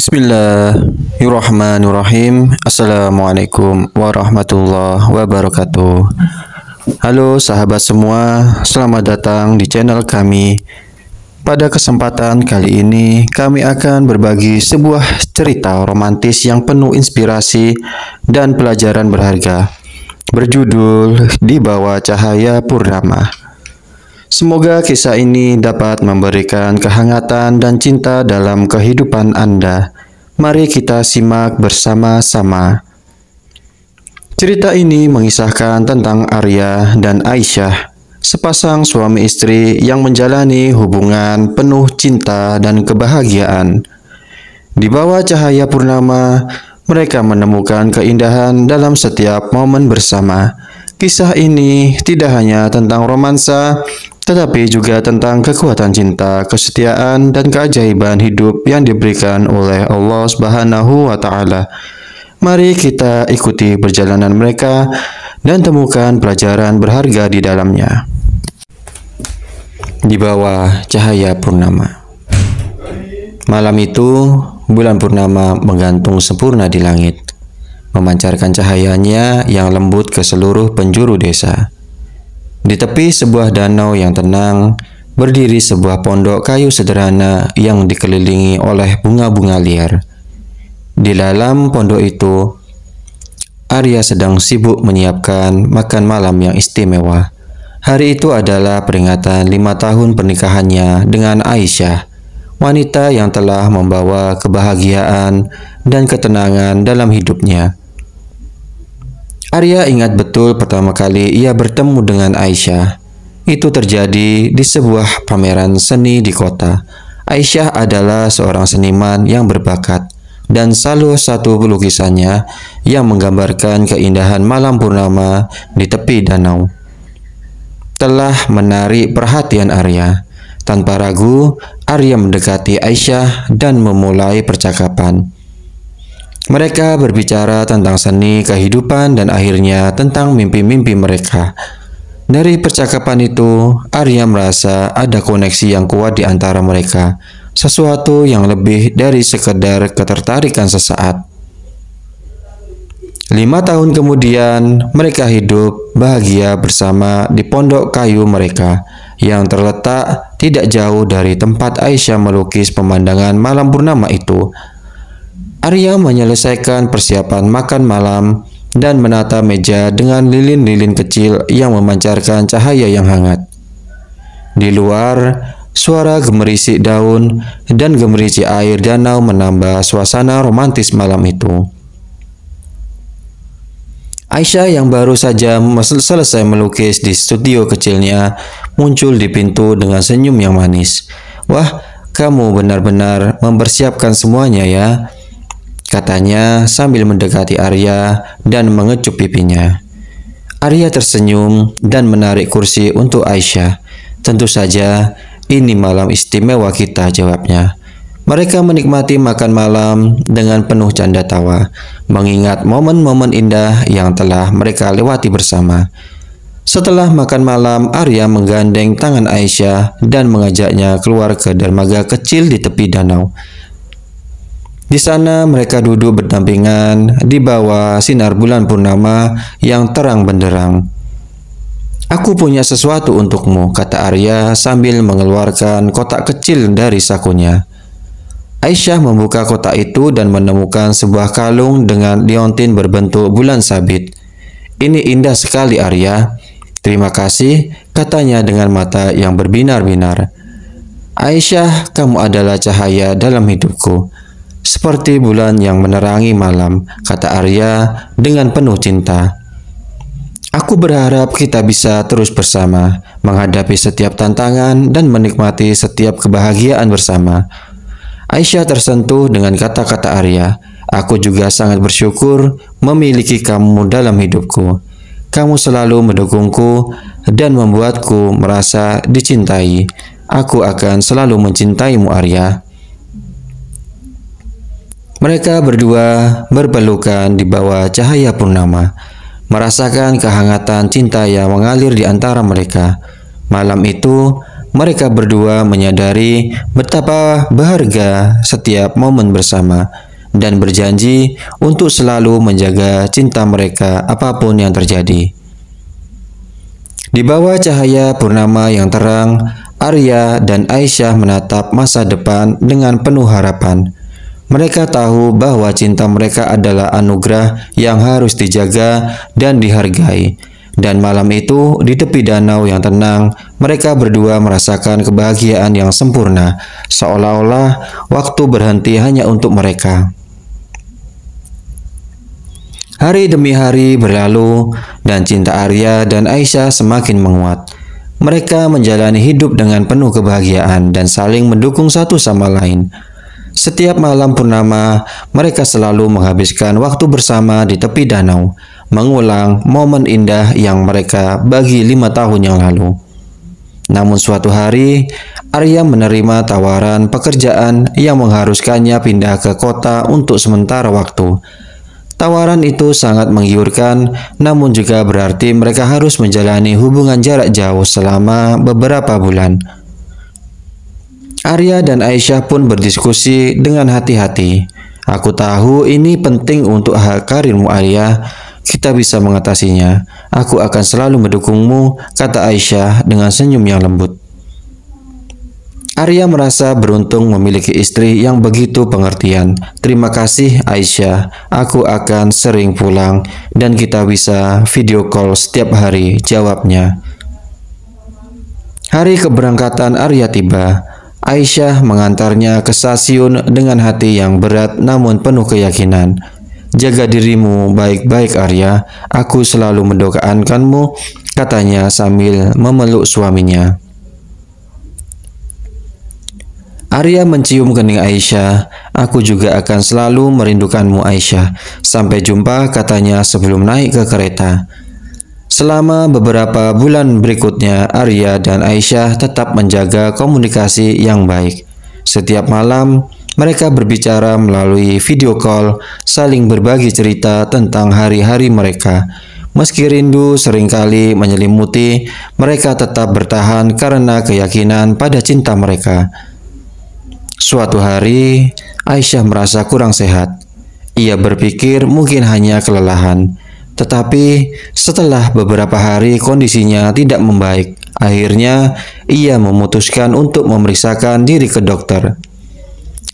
Bismillahirrahmanirrahim. Assalamualaikum warahmatullahi wabarakatuh. Halo sahabat semua Selamat datang di channel kami. Pada kesempatan kali ini Kami akan berbagi sebuah cerita romantis Yang penuh inspirasi dan pelajaran berharga. Berjudul Di Bawah Cahaya Purnama Semoga kisah ini dapat memberikan kehangatan dan cinta dalam kehidupan Anda. Mari kita simak bersama-sama. Cerita ini mengisahkan tentang Arya dan Aisyah, sepasang suami istri yang menjalani hubungan penuh cinta dan kebahagiaan. Di bawah cahaya purnama, mereka menemukan keindahan dalam setiap momen bersama. Kisah ini tidak hanya tentang romansa, tetapi juga tentang kekuatan cinta, kesetiaan, dan keajaiban hidup yang diberikan oleh Allah Subhanahu wa Ta'ala. Mari kita ikuti perjalanan mereka dan temukan pelajaran berharga di dalamnya. Di bawah cahaya purnama, malam itu bulan purnama menggantung sempurna di langit, memancarkan cahayanya yang lembut ke seluruh penjuru desa. Di tepi sebuah danau yang tenang, berdiri sebuah pondok kayu sederhana yang dikelilingi oleh bunga-bunga liar. Di dalam pondok itu, Arya sedang sibuk menyiapkan makan malam yang istimewa. Hari itu adalah peringatan lima tahun pernikahannya dengan Aisyah, wanita yang telah membawa kebahagiaan dan ketenangan dalam hidupnya. Arya ingat betul pertama kali ia bertemu dengan Aisyah. Itu terjadi di sebuah pameran seni di kota. Aisyah adalah seorang seniman yang berbakat dan salah satu lukisannya yang menggambarkan keindahan malam purnama di tepi danau telah menarik perhatian Arya. Tanpa ragu, Arya mendekati Aisyah dan memulai percakapan. Mereka berbicara tentang seni, kehidupan, dan akhirnya tentang mimpi-mimpi mereka. Dari percakapan itu, Arya merasa ada koneksi yang kuat di antara mereka, sesuatu yang lebih dari sekedar ketertarikan sesaat. Lima tahun kemudian, mereka hidup bahagia bersama di pondok kayu mereka yang terletak tidak jauh dari tempat Aisyah melukis pemandangan malam purnama itu Arya menyelesaikan persiapan makan malam dan menata meja dengan lilin-lilin kecil yang memancarkan cahaya yang hangat. Di luar, suara gemerisik daun dan gemericik air danau menambah suasana romantis malam itu. Aisyah yang baru saja selesai melukis di studio kecilnya muncul di pintu dengan senyum yang manis. Wah, kamu benar-benar mempersiapkan semuanya ya katanya sambil mendekati Arya dan mengecup pipinya. Arya tersenyum dan menarik kursi untuk Aisyah. Tentu saja, ini malam istimewa kita, jawabnya. Mereka menikmati makan malam dengan penuh canda tawa, mengingat momen-momen indah yang telah mereka lewati bersama. Setelah makan malam, Arya menggandeng tangan Aisyah dan mengajaknya keluar ke dermaga kecil di tepi danau. Di sana mereka duduk berdampingan di bawah sinar bulan purnama yang terang benderang. Aku punya sesuatu untukmu, kata Arya sambil mengeluarkan kotak kecil dari sakunya. Aisyah membuka kotak itu dan menemukan sebuah kalung dengan liontin berbentuk bulan sabit. Ini indah sekali Arya. Terima kasih, katanya dengan mata yang berbinar-binar. Aisyah, kamu adalah cahaya dalam hidupku. Seperti bulan yang menerangi malam, kata Arya dengan penuh cinta. Aku berharap kita bisa terus bersama, menghadapi setiap tantangan dan menikmati setiap kebahagiaan bersama. Aisyah tersentuh dengan kata-kata Arya. Aku juga sangat bersyukur memiliki kamu dalam hidupku. Kamu selalu mendukungku dan membuatku merasa dicintai. Aku akan selalu mencintaimu, Arya. Mereka berdua berpelukan di bawah cahaya purnama, merasakan kehangatan cinta yang mengalir di antara mereka. Malam itu, mereka berdua menyadari betapa berharga setiap momen bersama dan berjanji untuk selalu menjaga cinta mereka apa pun yang terjadi. Di bawah cahaya purnama yang terang, Arya dan Aisyah menatap masa depan dengan penuh harapan. Mereka tahu bahwa cinta mereka adalah anugerah yang harus dijaga dan dihargai dan malam itu, di tepi danau yang tenang, mereka berdua merasakan kebahagiaan yang sempurna, seolah-olah waktu berhenti hanya untuk mereka. Hari demi hari berlalu, dan cinta Arya dan Aisyah semakin menguat. Mereka menjalani hidup dengan penuh kebahagiaan dan saling mendukung satu sama lain. Setiap malam purnama, mereka selalu menghabiskan waktu bersama di tepi danau, mengulang momen indah yang mereka bagi lima tahun yang lalu. Namun suatu hari, Arya menerima tawaran pekerjaan yang mengharuskannya pindah ke kota untuk sementara waktu. Tawaran itu sangat menggiurkan, namun juga berarti mereka harus menjalani hubungan jarak jauh selama beberapa bulan. Arya dan Aisyah pun berdiskusi dengan hati-hati. Aku tahu ini penting untuk hak karirmu Arya, kita bisa mengatasinya. Aku akan selalu mendukungmu, kata Aisyah dengan senyum yang lembut. Arya merasa beruntung memiliki istri yang begitu pengertian. Terima kasih Aisyah, aku akan sering pulang dan kita bisa video call setiap hari, jawabnya. Hari keberangkatan Arya tiba. Aisyah mengantarnya ke stasiun dengan hati yang berat namun penuh keyakinan. Jaga dirimu baik-baik Arya, aku selalu mendoakanmu, katanya sambil memeluk suaminya. Arya mencium kening Aisyah, aku juga akan selalu merindukanmu Aisyah. Sampai jumpa katanya sebelum naik ke kereta. Selama beberapa bulan berikutnya, Arya dan Aisyah tetap menjaga komunikasi yang baik. Setiap malam, mereka berbicara melalui video call, saling berbagi cerita tentang hari-hari mereka. Meski rindu sering kali menyelimuti, mereka tetap bertahan karena keyakinan pada cinta mereka. Suatu hari, Aisyah merasa kurang sehat. Ia berpikir mungkin hanya kelelahan. Tetapi setelah beberapa hari kondisinya tidak membaik. Akhirnya, ia memutuskan untuk memeriksakan diri ke dokter.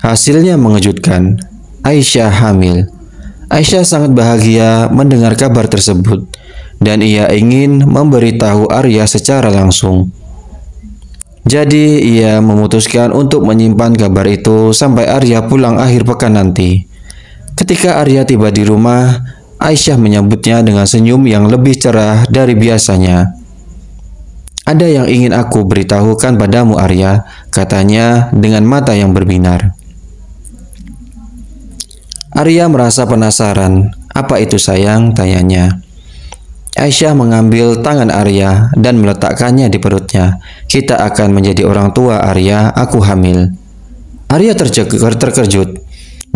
Hasilnya mengejutkan. Aisyah hamil. Aisyah sangat bahagia mendengar kabar tersebut dan ia ingin memberitahu Arya secara langsung. Jadi ia memutuskan untuk menyimpan kabar itu sampai Arya pulang akhir pekan nanti. Ketika Arya tiba di rumah, Aisyah menyambutnya dengan senyum yang lebih cerah dari biasanya. Ada yang ingin aku beritahukan padamu Arya, katanya dengan mata yang berbinar. Arya merasa penasaran. Apa itu sayang? Tanyanya. Aisyah mengambil tangan Arya dan meletakkannya di perutnya. Kita akan menjadi orang tua Arya, aku hamil. Arya terkejut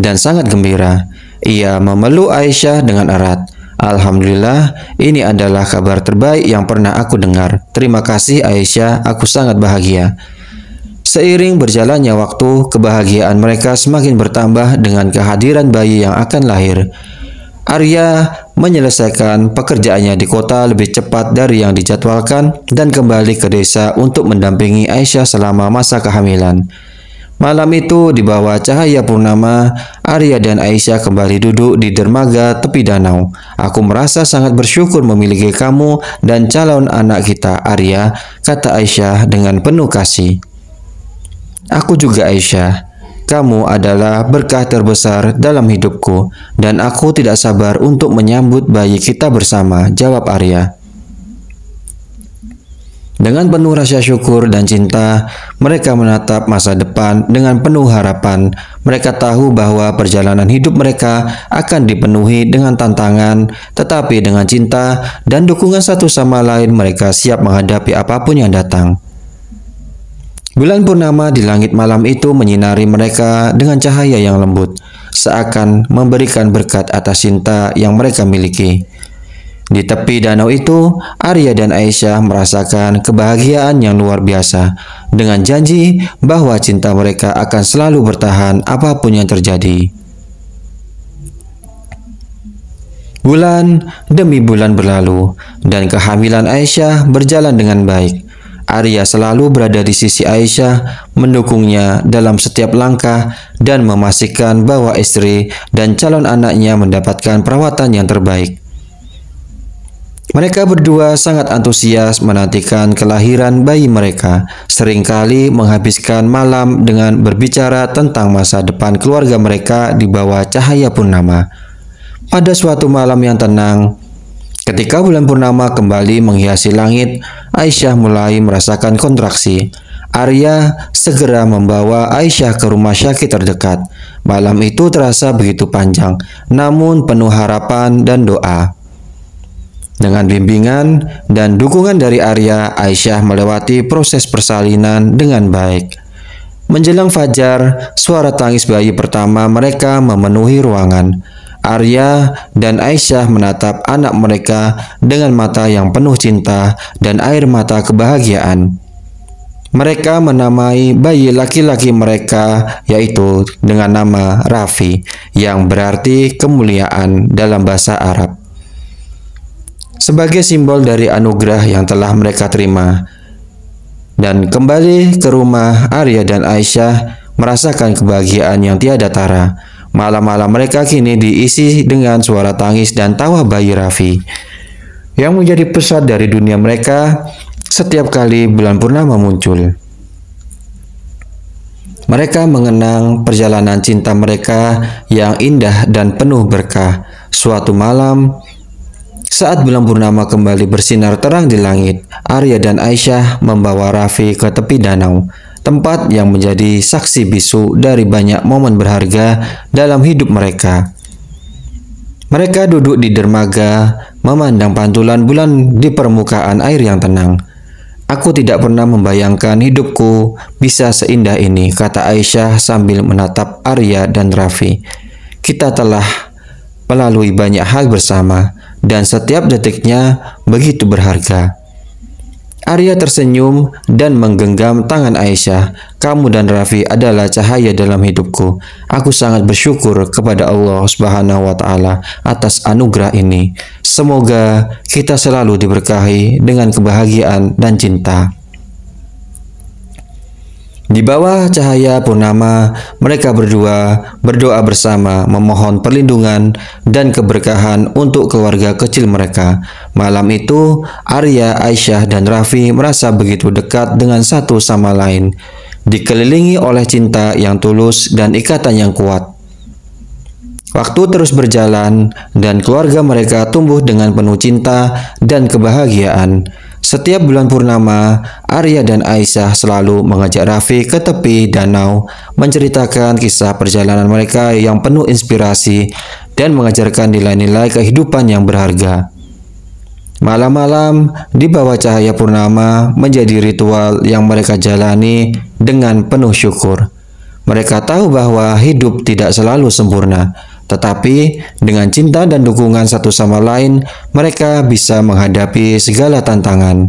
dan sangat gembira. Ia memeluk Aisyah dengan erat. Alhamdulillah, ini adalah kabar terbaik yang pernah aku dengar. Terima kasih Aisyah, aku sangat bahagia. Seiring berjalannya waktu, kebahagiaan mereka semakin bertambah dengan kehadiran bayi yang akan lahir. Arya menyelesaikan pekerjaannya di kota lebih cepat dari yang dijadwalkan dan kembali ke desa untuk mendampingi Aisyah selama masa kehamilan. Malam itu di bawah cahaya purnama, Arya dan Aisyah kembali duduk di dermaga tepi danau. Aku merasa sangat bersyukur memiliki kamu dan calon anak kita, Arya, kata Aisyah dengan penuh kasih. Aku juga Aisyah. Kamu adalah berkah terbesar dalam hidupku dan aku tidak sabar untuk menyambut bayi kita bersama, jawab Arya. Dengan penuh rasa syukur dan cinta, mereka menatap masa depan dengan penuh harapan. Mereka tahu bahwa perjalanan hidup mereka akan dipenuhi dengan tantangan, tetapi dengan cinta dan dukungan satu sama lain, mereka siap menghadapi apa pun yang datang. Bulan purnama di langit malam itu menyinari mereka dengan cahaya yang lembut, seakan memberikan berkat atas cinta yang mereka miliki. Di tepi danau itu, Arya dan Aisyah merasakan kebahagiaan yang luar biasa dengan janji bahwa cinta mereka akan selalu bertahan apa pun yang terjadi. Bulan demi bulan berlalu dan kehamilan Aisyah berjalan dengan baik. Arya selalu berada di sisi Aisyah, mendukungnya dalam setiap langkah dan memastikan bahwa istri dan calon anaknya mendapatkan perawatan yang terbaik. Mereka berdua sangat antusias menantikan kelahiran bayi mereka, sering kali menghabiskan malam dengan berbicara tentang masa depan keluarga mereka di bawah cahaya purnama. Pada suatu malam yang tenang, ketika bulan purnama kembali menghiasi langit, Aisyah mulai merasakan kontraksi. Arya segera membawa Aisyah ke rumah sakit terdekat. Malam itu terasa begitu panjang, namun penuh harapan dan doa. Dengan bimbingan dan dukungan dari Arya, Aisyah melewati proses persalinan dengan baik. Menjelang fajar, suara tangis bayi pertama mereka memenuhi ruangan. Arya dan Aisyah menatap anak mereka dengan mata yang penuh cinta dan air mata kebahagiaan. Mereka menamai bayi laki-laki mereka yaitu dengan nama Rafi yang berarti kemuliaan dalam bahasa Arab sebagai simbol dari anugerah yang telah mereka terima. Dan kembali ke rumah Arya dan Aisyah merasakan kebahagiaan yang tiada tara. Malam-malam mereka kini diisi dengan suara tangis dan tawa bayi Raffi yang menjadi pusat dari dunia mereka setiap kali bulan purnama muncul. Mereka mengenang perjalanan cinta mereka yang indah dan penuh berkah. Suatu malam, saat bulan purnama kembali bersinar terang di langit, Arya dan Aisyah membawa Raffi ke tepi danau, tempat yang menjadi saksi bisu dari banyak momen berharga dalam hidup mereka. Mereka duduk di dermaga, memandang pantulan bulan di permukaan air yang tenang. Aku tidak pernah membayangkan hidupku bisa seindah ini, kata Aisyah sambil menatap Arya dan Raffi. Kita telah melalui banyak hal bersama, dan setiap detiknya begitu berharga. Arya tersenyum dan menggenggam tangan Aisyah. Kamu dan Raffi adalah cahaya dalam hidupku. Aku sangat bersyukur kepada Allah Subhanahu wa taala atas anugerah ini. Semoga kita selalu diberkahi dengan kebahagiaan dan cinta. Di bawah cahaya purnama, mereka berdua berdoa bersama memohon perlindungan dan keberkahan untuk keluarga kecil mereka. Malam itu, Arya, Aisyah, dan Raffi merasa begitu dekat dengan satu sama lain, dikelilingi oleh cinta yang tulus dan ikatan yang kuat. Waktu terus berjalan dan keluarga mereka tumbuh dengan penuh cinta dan kebahagiaan. Setiap bulan purnama, Arya dan Aisyah selalu mengajak Raffi ke tepi danau menceritakan kisah perjalanan mereka yang penuh inspirasi dan mengajarkan nilai-nilai kehidupan yang berharga. Malam-malam di bawah cahaya purnama menjadi ritual yang mereka jalani dengan penuh syukur. Mereka tahu bahwa hidup tidak selalu sempurna, tetapi dengan cinta dan dukungan satu sama lain, mereka bisa menghadapi segala tantangan.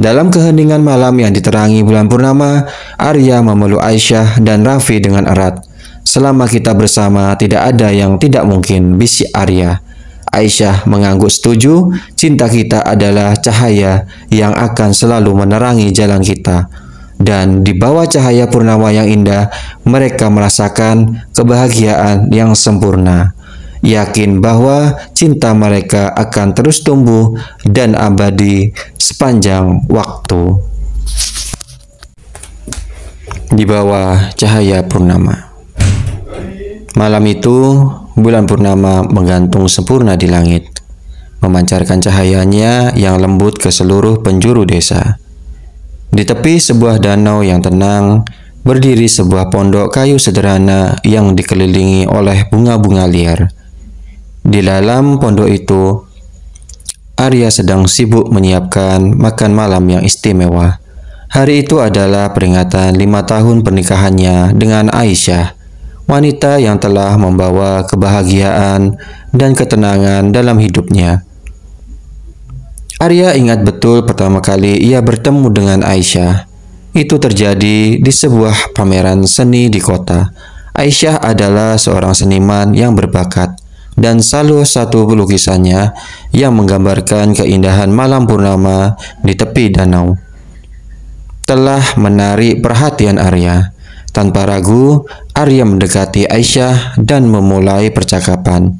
Dalam keheningan malam yang diterangi bulan purnama, Arya memeluk Aisyah dan Raffi dengan erat. Selama kita bersama, tidak ada yang tidak mungkin, bisik Arya. Aisyah mengangguk setuju, cinta kita adalah cahaya yang akan selalu menerangi jalan kita dan di bawah cahaya purnama yang indah, mereka merasakan kebahagiaan yang sempurna. Yakin bahwa cinta mereka akan terus tumbuh dan abadi sepanjang waktu. Di bawah cahaya purnama, malam itu bulan purnama menggantung sempurna di langit, memancarkan cahayanya yang lembut ke seluruh penjuru desa. Di tepi sebuah danau yang tenang, berdiri sebuah pondok kayu sederhana yang dikelilingi oleh bunga-bunga liar. Di dalam pondok itu, Arya sedang sibuk menyiapkan makan malam yang istimewa. Hari itu adalah peringatan lima tahun pernikahannya dengan Aisyah, wanita yang telah membawa kebahagiaan dan ketenangan dalam hidupnya. Arya ingat betul pertama kali ia bertemu dengan Aisyah. Itu terjadi di sebuah pameran seni di kota. Aisyah adalah seorang seniman yang berbakat dan salah satu lukisannya yang menggambarkan keindahan malam purnama di tepi danau telah menarik perhatian Arya. Tanpa ragu, Arya mendekati Aisyah dan memulai percakapan.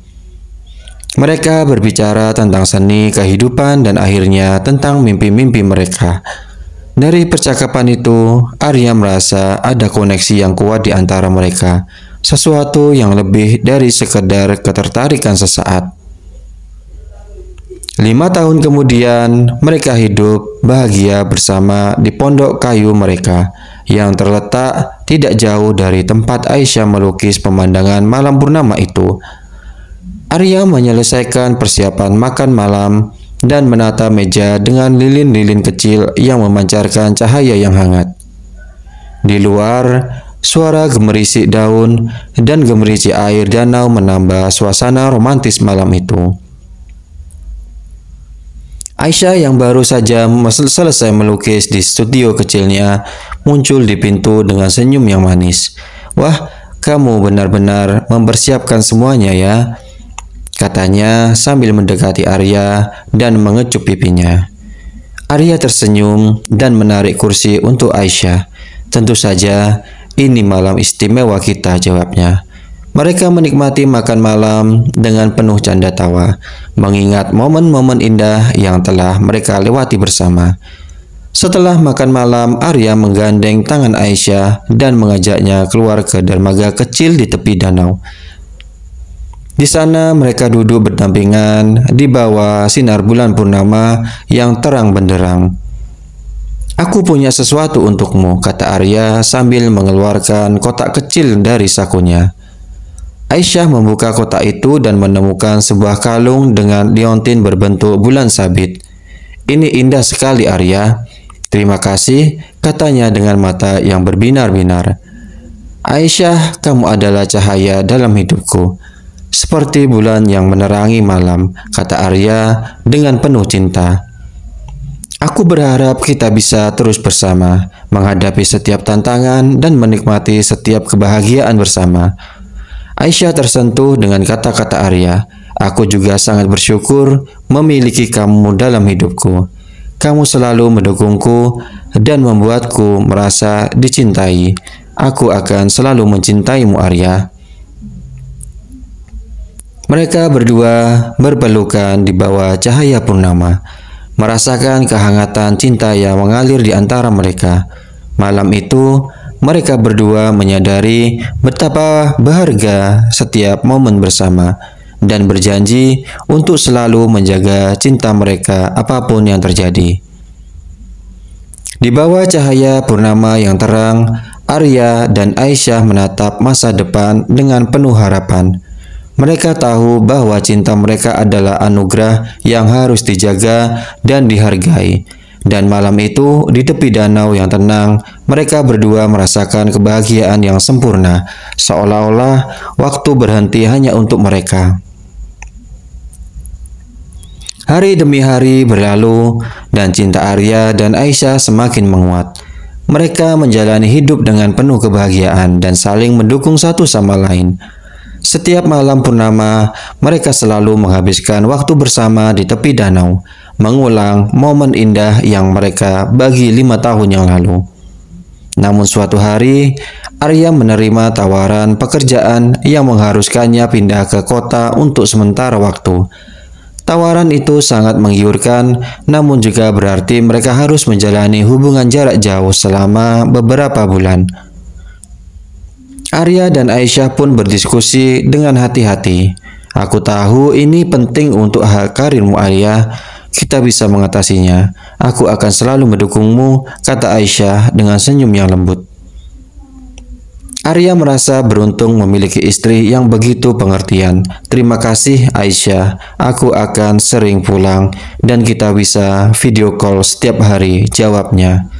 Mereka berbicara tentang seni, kehidupan, dan akhirnya tentang mimpi-mimpi mereka. Dari percakapan itu, Arya merasa ada koneksi yang kuat di antara mereka, sesuatu yang lebih dari sekedar ketertarikan sesaat. Lima tahun kemudian, mereka hidup bahagia bersama di pondok kayu mereka yang terletak tidak jauh dari tempat Aisyah melukis pemandangan malam purnama itu. Arya menyelesaikan persiapan makan malam dan menata meja dengan lilin-lilin kecil yang memancarkan cahaya yang hangat. Di luar, suara gemerisik daun dan gemericik air danau menambah suasana romantis malam itu. Aisyah yang baru saja selesai melukis di studio kecilnya muncul di pintu dengan senyum yang manis. Wah, kamu benar-benar mempersiapkan semuanya ya katanya sambil mendekati Arya dan mengecup pipinya. Arya tersenyum dan menarik kursi untuk Aisyah. Tentu saja, ini malam istimewa kita, jawabnya. Mereka menikmati makan malam dengan penuh canda tawa, mengingat momen-momen indah yang telah mereka lewati bersama. Setelah makan malam, Arya menggandeng tangan Aisyah dan mengajaknya keluar ke dermaga kecil di tepi danau. Di sana mereka duduk berdampingan di bawah sinar bulan purnama yang terang benderang. Aku punya sesuatu untukmu, kata Arya sambil mengeluarkan kotak kecil dari sakunya. Aisyah membuka kotak itu dan menemukan sebuah kalung dengan liontin berbentuk bulan sabit. Ini indah sekali Arya. Terima kasih, katanya dengan mata yang berbinar-binar. Aisyah, kamu adalah cahaya dalam hidupku. Seperti bulan yang menerangi malam, kata Arya dengan penuh cinta. Aku berharap kita bisa terus bersama, menghadapi setiap tantangan dan menikmati setiap kebahagiaan bersama. Aisyah tersentuh dengan kata-kata Arya. Aku juga sangat bersyukur memiliki kamu dalam hidupku. Kamu selalu mendukungku dan membuatku merasa dicintai. Aku akan selalu mencintaimu, Arya. Mereka berdua berpelukan di bawah cahaya purnama, merasakan kehangatan cinta yang mengalir di antara mereka. Malam itu, mereka berdua menyadari betapa berharga setiap momen bersama dan berjanji untuk selalu menjaga cinta mereka apa pun yang terjadi. Di bawah cahaya purnama yang terang, Arya dan Aisyah menatap masa depan dengan penuh harapan. Mereka tahu bahwa cinta mereka adalah anugerah yang harus dijaga dan dihargai. Dan malam itu, di tepi danau yang tenang, mereka berdua merasakan kebahagiaan yang sempurna, seolah-olah waktu berhenti hanya untuk mereka. Hari demi hari berlalu, dan cinta Arya dan Aisyah semakin menguat. Mereka menjalani hidup dengan penuh kebahagiaan dan saling mendukung satu sama lain. Setiap malam purnama, mereka selalu menghabiskan waktu bersama di tepi danau, mengulang momen indah yang mereka bagi lima tahun yang lalu. Namun suatu hari, Arya menerima tawaran pekerjaan yang mengharuskannya pindah ke kota untuk sementara waktu. Tawaran itu sangat menggiurkan, namun juga berarti mereka harus menjalani hubungan jarak jauh selama beberapa bulan. Arya dan Aisyah pun berdiskusi dengan hati-hati. Aku tahu ini penting untuk hal karirmu Arya. Kita bisa mengatasinya. Aku akan selalu mendukungmu, kata Aisyah dengan senyum yang lembut. Arya merasa beruntung memiliki istri yang begitu pengertian. Terima kasih Aisyah, aku akan sering pulang dan kita bisa video call setiap hari, jawabnya.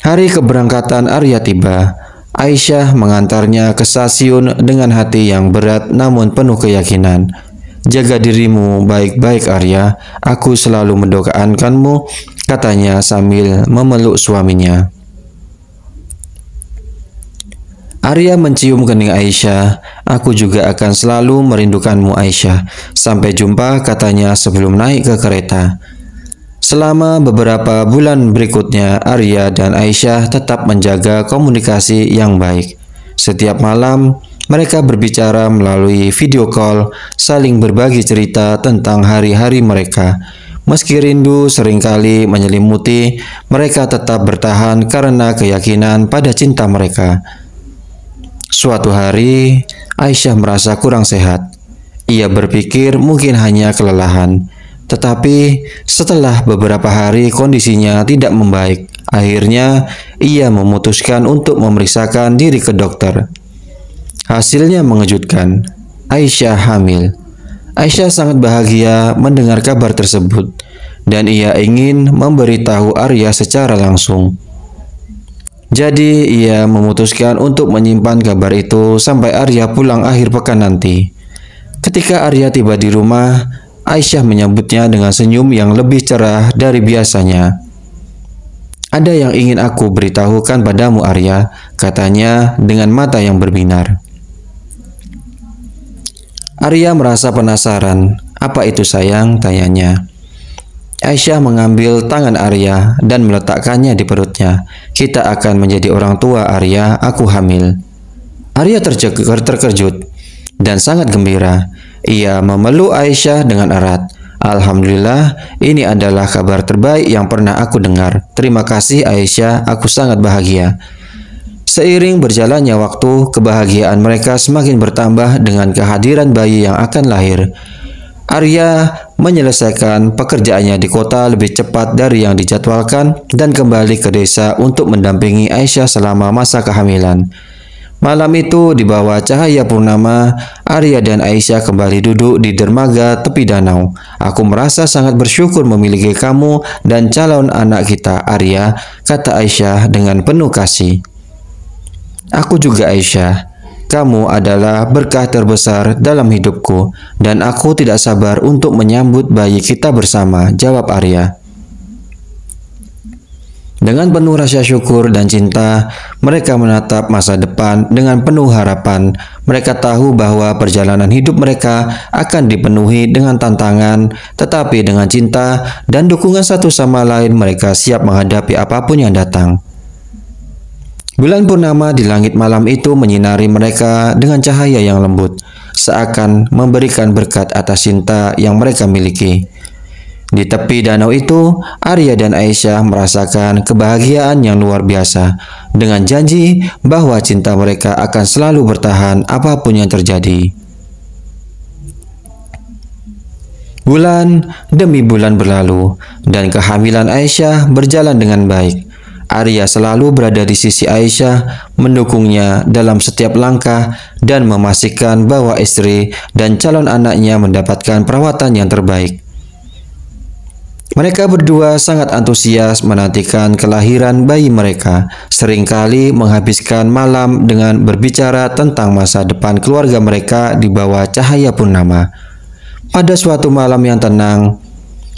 Hari keberangkatan Arya tiba. Aisyah mengantarnya ke stasiun dengan hati yang berat namun penuh keyakinan. Jaga dirimu baik-baik Arya, aku selalu mendoakanmu, katanya sambil memeluk suaminya. Arya mencium kening Aisyah. Aku juga akan selalu merindukanmu Aisyah. Sampai jumpa katanya sebelum naik ke kereta. Selama beberapa bulan berikutnya, Arya dan Aisyah tetap menjaga komunikasi yang baik. Setiap malam, mereka berbicara melalui video call, saling berbagi cerita tentang hari-hari mereka. Meski rindu sering kali menyelimuti, mereka tetap bertahan karena keyakinan pada cinta mereka. Suatu hari, Aisyah merasa kurang sehat. Ia berpikir mungkin hanya kelelahan. Tetapi setelah beberapa hari kondisinya tidak membaik. Akhirnya, ia memutuskan untuk memeriksakan diri ke dokter. Hasilnya mengejutkan. Aisyah hamil. Aisyah sangat bahagia mendengar kabar tersebut dan ia ingin memberitahu Arya secara langsung. Jadi ia memutuskan untuk menyimpan kabar itu sampai Arya pulang akhir pekan nanti. Ketika Arya tiba di rumah, Aisyah menyambutnya dengan senyum yang lebih cerah dari biasanya. Ada yang ingin aku beritahukan padamu Arya, katanya dengan mata yang berbinar. Arya merasa penasaran. Apa itu sayang? tanyanya. Aisyah mengambil tangan Arya dan meletakkannya di perutnya. Kita akan menjadi orang tua Arya, aku hamil. Arya terkejut dan sangat gembira. Ia memeluk Aisyah dengan erat. Alhamdulillah, ini adalah kabar terbaik yang pernah aku dengar. Terima kasih Aisyah, aku sangat bahagia. Seiring berjalannya waktu, kebahagiaan mereka semakin bertambah dengan kehadiran bayi yang akan lahir. Arya menyelesaikan pekerjaannya di kota lebih cepat dari yang dijadwalkan dan kembali ke desa untuk mendampingi Aisyah selama masa kehamilan. Malam itu di bawah cahaya purnama, Arya dan Aisyah kembali duduk di dermaga tepi danau. Aku merasa sangat bersyukur memiliki kamu dan calon anak kita, Arya, kata Aisyah dengan penuh kasih. Aku juga Aisyah, kamu adalah berkah terbesar dalam hidupku, dan aku tidak sabar untuk menyambut bayi kita bersama, jawab Arya. Dengan penuh rasa syukur dan cinta, mereka menatap masa depan dengan penuh harapan. Mereka tahu bahwa perjalanan hidup mereka akan dipenuhi dengan tantangan, tetapi dengan cinta dan dukungan satu sama lain, mereka siap menghadapi apa pun yang datang. Bulan purnama di langit malam itu menyinari mereka dengan cahaya yang lembut, seakan memberikan berkat atas cinta yang mereka miliki. Di tepi danau itu, Arya dan Aisyah merasakan kebahagiaan yang luar biasa dengan janji bahwa cinta mereka akan selalu bertahan apa pun yang terjadi. Bulan demi bulan berlalu dan kehamilan Aisyah berjalan dengan baik. Arya selalu berada di sisi Aisyah, mendukungnya dalam setiap langkah dan memastikan bahwa istri dan calon anaknya mendapatkan perawatan yang terbaik. Mereka berdua sangat antusias menantikan kelahiran bayi mereka, sering kali menghabiskan malam dengan berbicara tentang masa depan keluarga mereka di bawah cahaya purnama. Pada suatu malam yang tenang,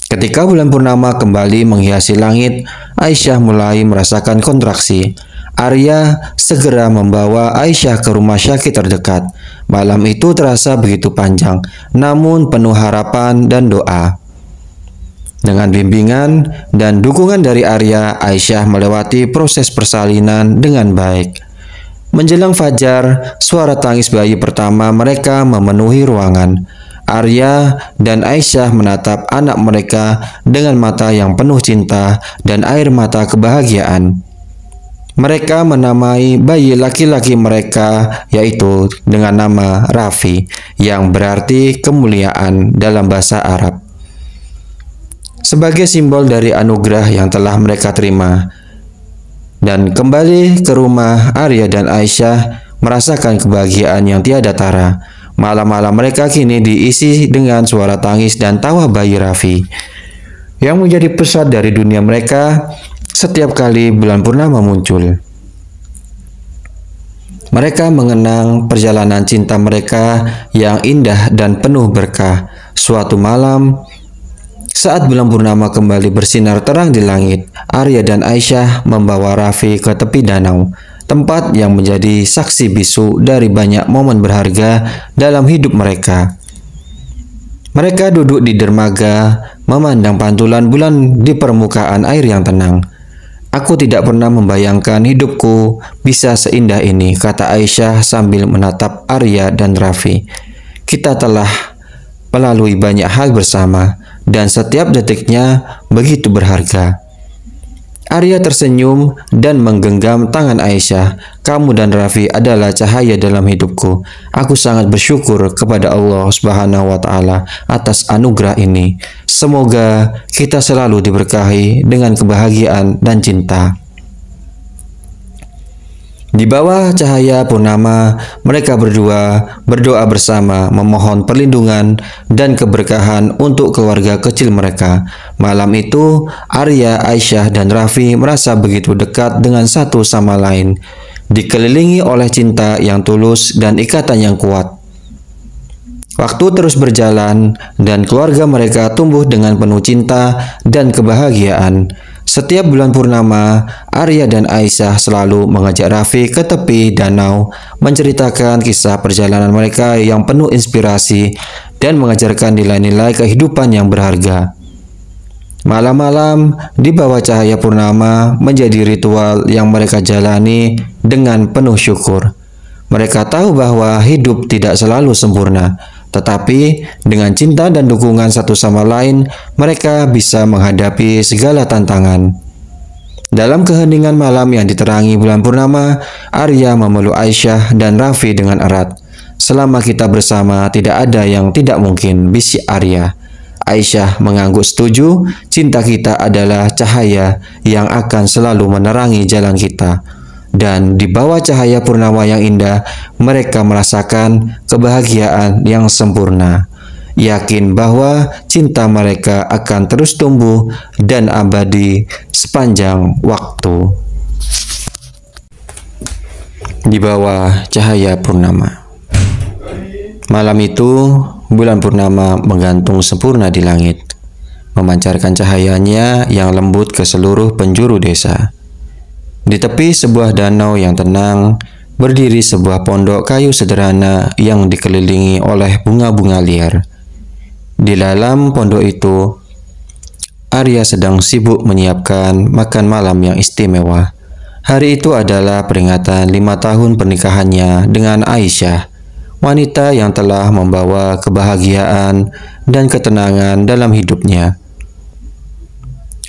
Ketika bulan purnama kembali menghiasi langit, Aisyah mulai merasakan kontraksi. Arya segera membawa Aisyah ke rumah sakit terdekat. Malam itu terasa begitu panjang, namun penuh harapan dan doa. Dengan bimbingan dan dukungan dari Arya, Aisyah melewati proses persalinan dengan baik. Menjelang fajar, suara tangis bayi pertama mereka memenuhi ruangan. Arya dan Aisyah menatap anak mereka dengan mata yang penuh cinta dan air mata kebahagiaan. Mereka menamai bayi laki-laki mereka yaitu dengan nama Rafi yang berarti kemuliaan dalam bahasa Arab. Sebagai simbol dari anugerah yang telah mereka terima. Dan kembali ke rumah Arya dan Aisyah merasakan kebahagiaan yang tiada tara Malam-malam mereka kini diisi dengan suara tangis dan tawa bayi Raffi yang menjadi pesat dari dunia mereka setiap kali bulan purnama muncul. Mereka mengenang perjalanan cinta mereka yang indah dan penuh berkah. Suatu malam, saat bulan purnama kembali bersinar terang di langit, Arya dan Aisyah membawa Raffi ke tepi danau, tempat yang menjadi saksi bisu dari banyak momen berharga dalam hidup mereka. Mereka duduk di dermaga, memandang pantulan bulan di permukaan air yang tenang. Aku tidak pernah membayangkan hidupku bisa seindah ini, kata Aisyah sambil menatap Arya dan Raffi. Kita telah melalui banyak hal bersama, dan setiap detiknya begitu berharga. Arya tersenyum dan menggenggam tangan Aisyah. Kamu dan Raffi adalah cahaya dalam hidupku. Aku sangat bersyukur kepada Allah Subhanahu wa taala atas anugerah ini. Semoga kita selalu diberkahi dengan kebahagiaan dan cinta. Di bawah cahaya purnama, mereka berdua berdoa bersama, memohon perlindungan dan keberkahan untuk keluarga kecil mereka. Malam itu, Arya, Aisyah, dan Raffi merasa begitu dekat dengan satu sama lain, dikelilingi oleh cinta yang tulus dan ikatan yang kuat. Waktu terus berjalan, dan keluarga mereka tumbuh dengan penuh cinta dan kebahagiaan. Setiap bulan purnama, Arya dan Aisyah selalu mengajak Raffi ke tepi danau, menceritakan kisah perjalanan mereka yang penuh inspirasi dan mengajarkan nilai-nilai kehidupan yang berharga. Malam-malam di bawah cahaya purnama menjadi ritual yang mereka jalani dengan penuh syukur. Mereka tahu bahwa hidup tidak selalu sempurna, tetapi dengan cinta dan dukungan satu sama lain, mereka bisa menghadapi segala tantangan. Dalam keheningan malam yang diterangi bulan purnama, Arya memeluk Aisyah dan Raffi dengan erat. Selama kita bersama, tidak ada yang tidak mungkin, bisik Arya. Aisyah mengangguk setuju, cinta kita adalah cahaya yang akan selalu menerangi jalan kita dan di bawah cahaya purnama yang indah, mereka merasakan kebahagiaan yang sempurna. Yakin bahwa cinta mereka akan terus tumbuh dan abadi sepanjang waktu. Di bawah cahaya purnama. Malam itu, bulan purnama menggantung sempurna di langit, memancarkan cahayanya yang lembut ke seluruh penjuru desa. Di tepi sebuah danau yang tenang, berdiri sebuah pondok kayu sederhana yang dikelilingi oleh bunga-bunga liar. Di dalam pondok itu, Arya sedang sibuk menyiapkan makan malam yang istimewa. Hari itu adalah peringatan lima tahun pernikahannya dengan Aisyah, wanita yang telah membawa kebahagiaan dan ketenangan dalam hidupnya.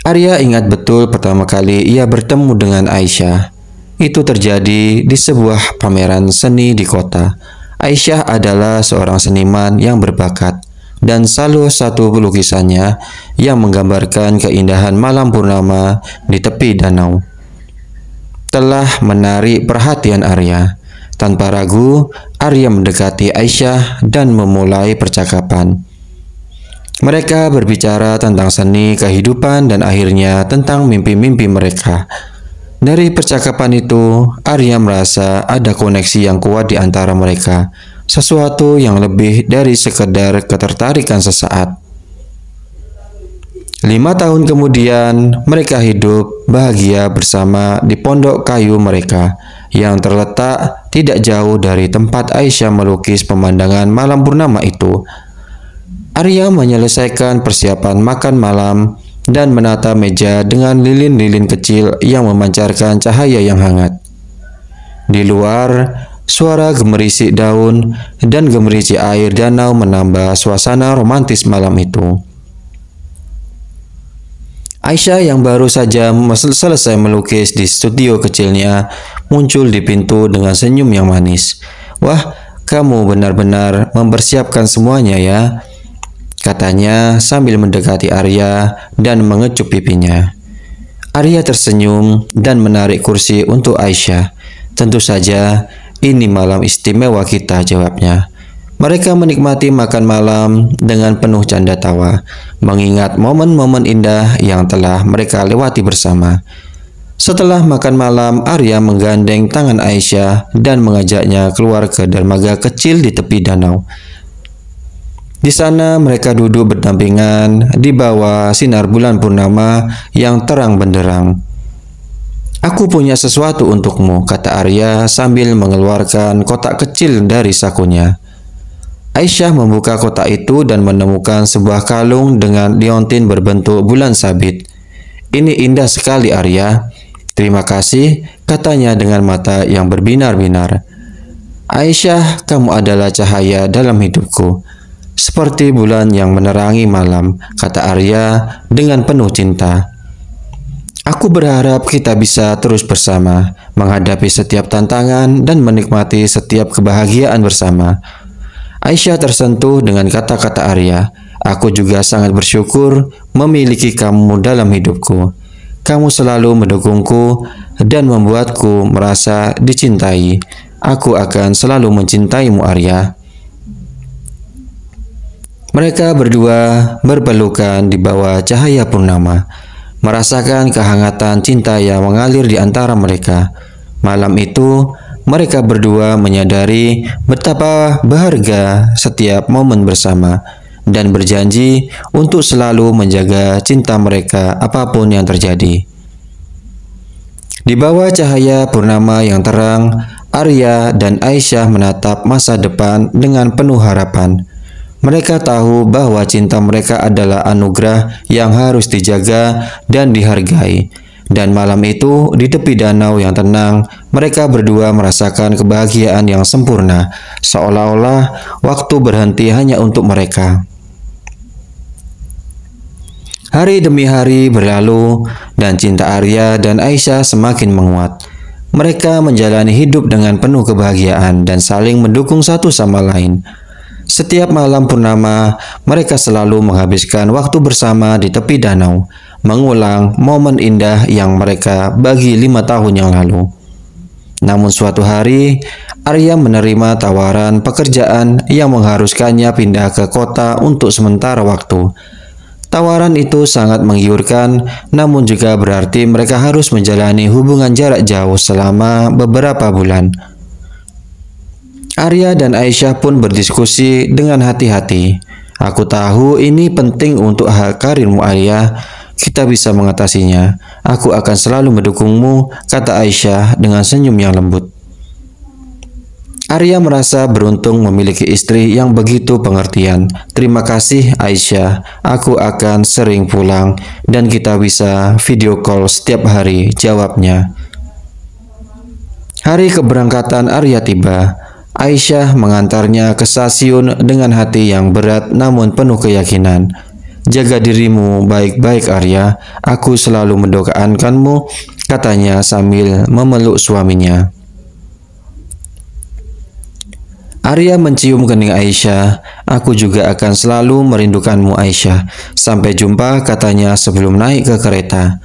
Arya ingat betul pertama kali ia bertemu dengan Aisyah. Itu terjadi di sebuah pameran seni di kota. Aisyah adalah seorang seniman yang berbakat dan salah satu lukisannya yang menggambarkan keindahan malam purnama di tepi danau telah menarik perhatian Arya. Tanpa ragu, Arya mendekati Aisyah dan memulai percakapan. Mereka berbicara tentang seni, kehidupan, dan akhirnya tentang mimpi-mimpi mereka. Dari percakapan itu, Arya merasa ada koneksi yang kuat di antara mereka, sesuatu yang lebih dari sekedar ketertarikan sesaat. Lima tahun kemudian, mereka hidup bahagia bersama di pondok kayu mereka yang terletak tidak jauh dari tempat Aisyah melukis pemandangan malam purnama itu. Arya menyelesaikan persiapan makan malam dan menata meja dengan lilin-lilin kecil yang memancarkan cahaya yang hangat. Di luar, suara gemerisik daun dan gemerisik air danau menambah suasana romantis malam itu. Aisyah yang baru saja selesai melukis di studio kecilnya muncul di pintu dengan senyum yang manis. Wah, kamu benar-benar mempersiapkan semuanya ya katanya sambil mendekati Arya dan mengecup pipinya. Arya tersenyum dan menarik kursi untuk Aisyah. Tentu saja, ini malam istimewa kita, jawabnya. Mereka menikmati makan malam dengan penuh canda tawa, mengingat momen-momen indah yang telah mereka lewati bersama. Setelah makan malam, Arya menggandeng tangan Aisyah dan mengajaknya keluar ke dermaga kecil di tepi danau. Di sana mereka duduk berdampingan di bawah sinar bulan purnama yang terang benderang. Aku punya sesuatu untukmu, kata Arya sambil mengeluarkan kotak kecil dari sakunya. Aisyah membuka kotak itu dan menemukan sebuah kalung dengan liontin berbentuk bulan sabit. Ini indah sekali Arya. Terima kasih, katanya dengan mata yang berbinar-binar. Aisyah, kamu adalah cahaya dalam hidupku. Seperti bulan yang menerangi malam, kata Arya dengan penuh cinta. Aku berharap kita bisa terus bersama, menghadapi setiap tantangan dan menikmati setiap kebahagiaan bersama. Aisyah tersentuh dengan kata-kata Arya. Aku juga sangat bersyukur memiliki kamu dalam hidupku. Kamu selalu mendukungku dan membuatku merasa dicintai. Aku akan selalu mencintaimu, Arya. Mereka berdua berpelukan di bawah cahaya purnama, merasakan kehangatan cinta yang mengalir di antara mereka. Malam itu, mereka berdua menyadari betapa berharga setiap momen bersama dan berjanji untuk selalu menjaga cinta mereka apa pun yang terjadi. Di bawah cahaya purnama yang terang, Arya dan Aisyah menatap masa depan dengan penuh harapan. Mereka tahu bahwa cinta mereka adalah anugerah yang harus dijaga dan dihargai. Dan malam itu, di tepi danau yang tenang, mereka berdua merasakan kebahagiaan yang sempurna, seolah-olah waktu berhenti hanya untuk mereka. Hari demi hari berlalu, dan cinta Arya dan Aisyah semakin menguat. Mereka menjalani hidup dengan penuh kebahagiaan dan saling mendukung satu sama lain. Setiap malam purnama, mereka selalu menghabiskan waktu bersama di tepi danau, mengulang momen indah yang mereka bagi lima tahun yang lalu. Namun suatu hari, Arya menerima tawaran pekerjaan yang mengharuskannya pindah ke kota untuk sementara waktu. Tawaran itu sangat menggiurkan, namun juga berarti mereka harus menjalani hubungan jarak jauh selama beberapa bulan. Arya dan Aisyah pun berdiskusi dengan hati-hati. Aku tahu ini penting untuk hal karirmu Arya. Kita bisa mengatasinya. Aku akan selalu mendukungmu, kata Aisyah dengan senyum yang lembut. Arya merasa beruntung memiliki istri yang begitu pengertian. Terima kasih Aisyah, aku akan sering pulang dan kita bisa video call setiap hari, jawabnya. Hari keberangkatan Arya tiba. Aisyah mengantarnya ke stasiun dengan hati yang berat namun penuh keyakinan. Jaga dirimu baik-baik Arya, aku selalu mendoakanmu, katanya sambil memeluk suaminya. Arya mencium kening Aisyah, aku juga akan selalu merindukanmu Aisyah. Sampai jumpa katanya sebelum naik ke kereta.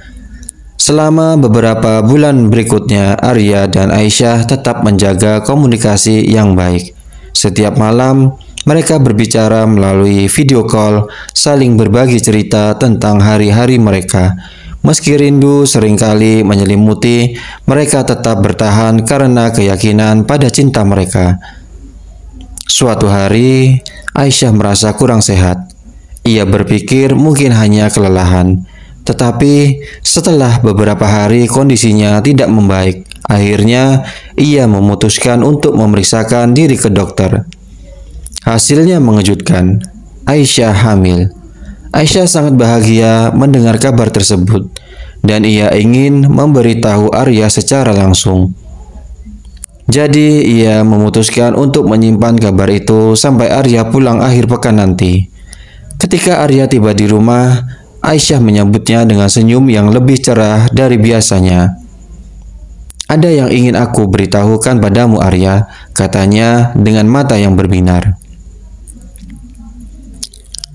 Selama beberapa bulan berikutnya, Arya dan Aisyah tetap menjaga komunikasi yang baik. Setiap malam, mereka berbicara melalui video call, saling berbagi cerita tentang hari-hari mereka. Meski rindu sering kali menyelimuti, mereka tetap bertahan karena keyakinan pada cinta mereka. Suatu hari, Aisyah merasa kurang sehat. Ia berpikir mungkin hanya kelelahan. Tetapi setelah beberapa hari kondisinya tidak membaik. Akhirnya ia memutuskan untuk memeriksakan diri ke dokter. Hasilnya mengejutkan. Aisyah hamil. Aisyah sangat bahagia mendengar kabar tersebut dan ia ingin memberitahu Arya secara langsung. Jadi ia memutuskan untuk menyimpan kabar itu sampai Arya pulang akhir pekan nanti. Ketika Arya tiba di rumah, Aisyah menyambutnya dengan senyum yang lebih cerah dari biasanya. Ada yang ingin aku beritahukan padamu Arya, katanya dengan mata yang berbinar.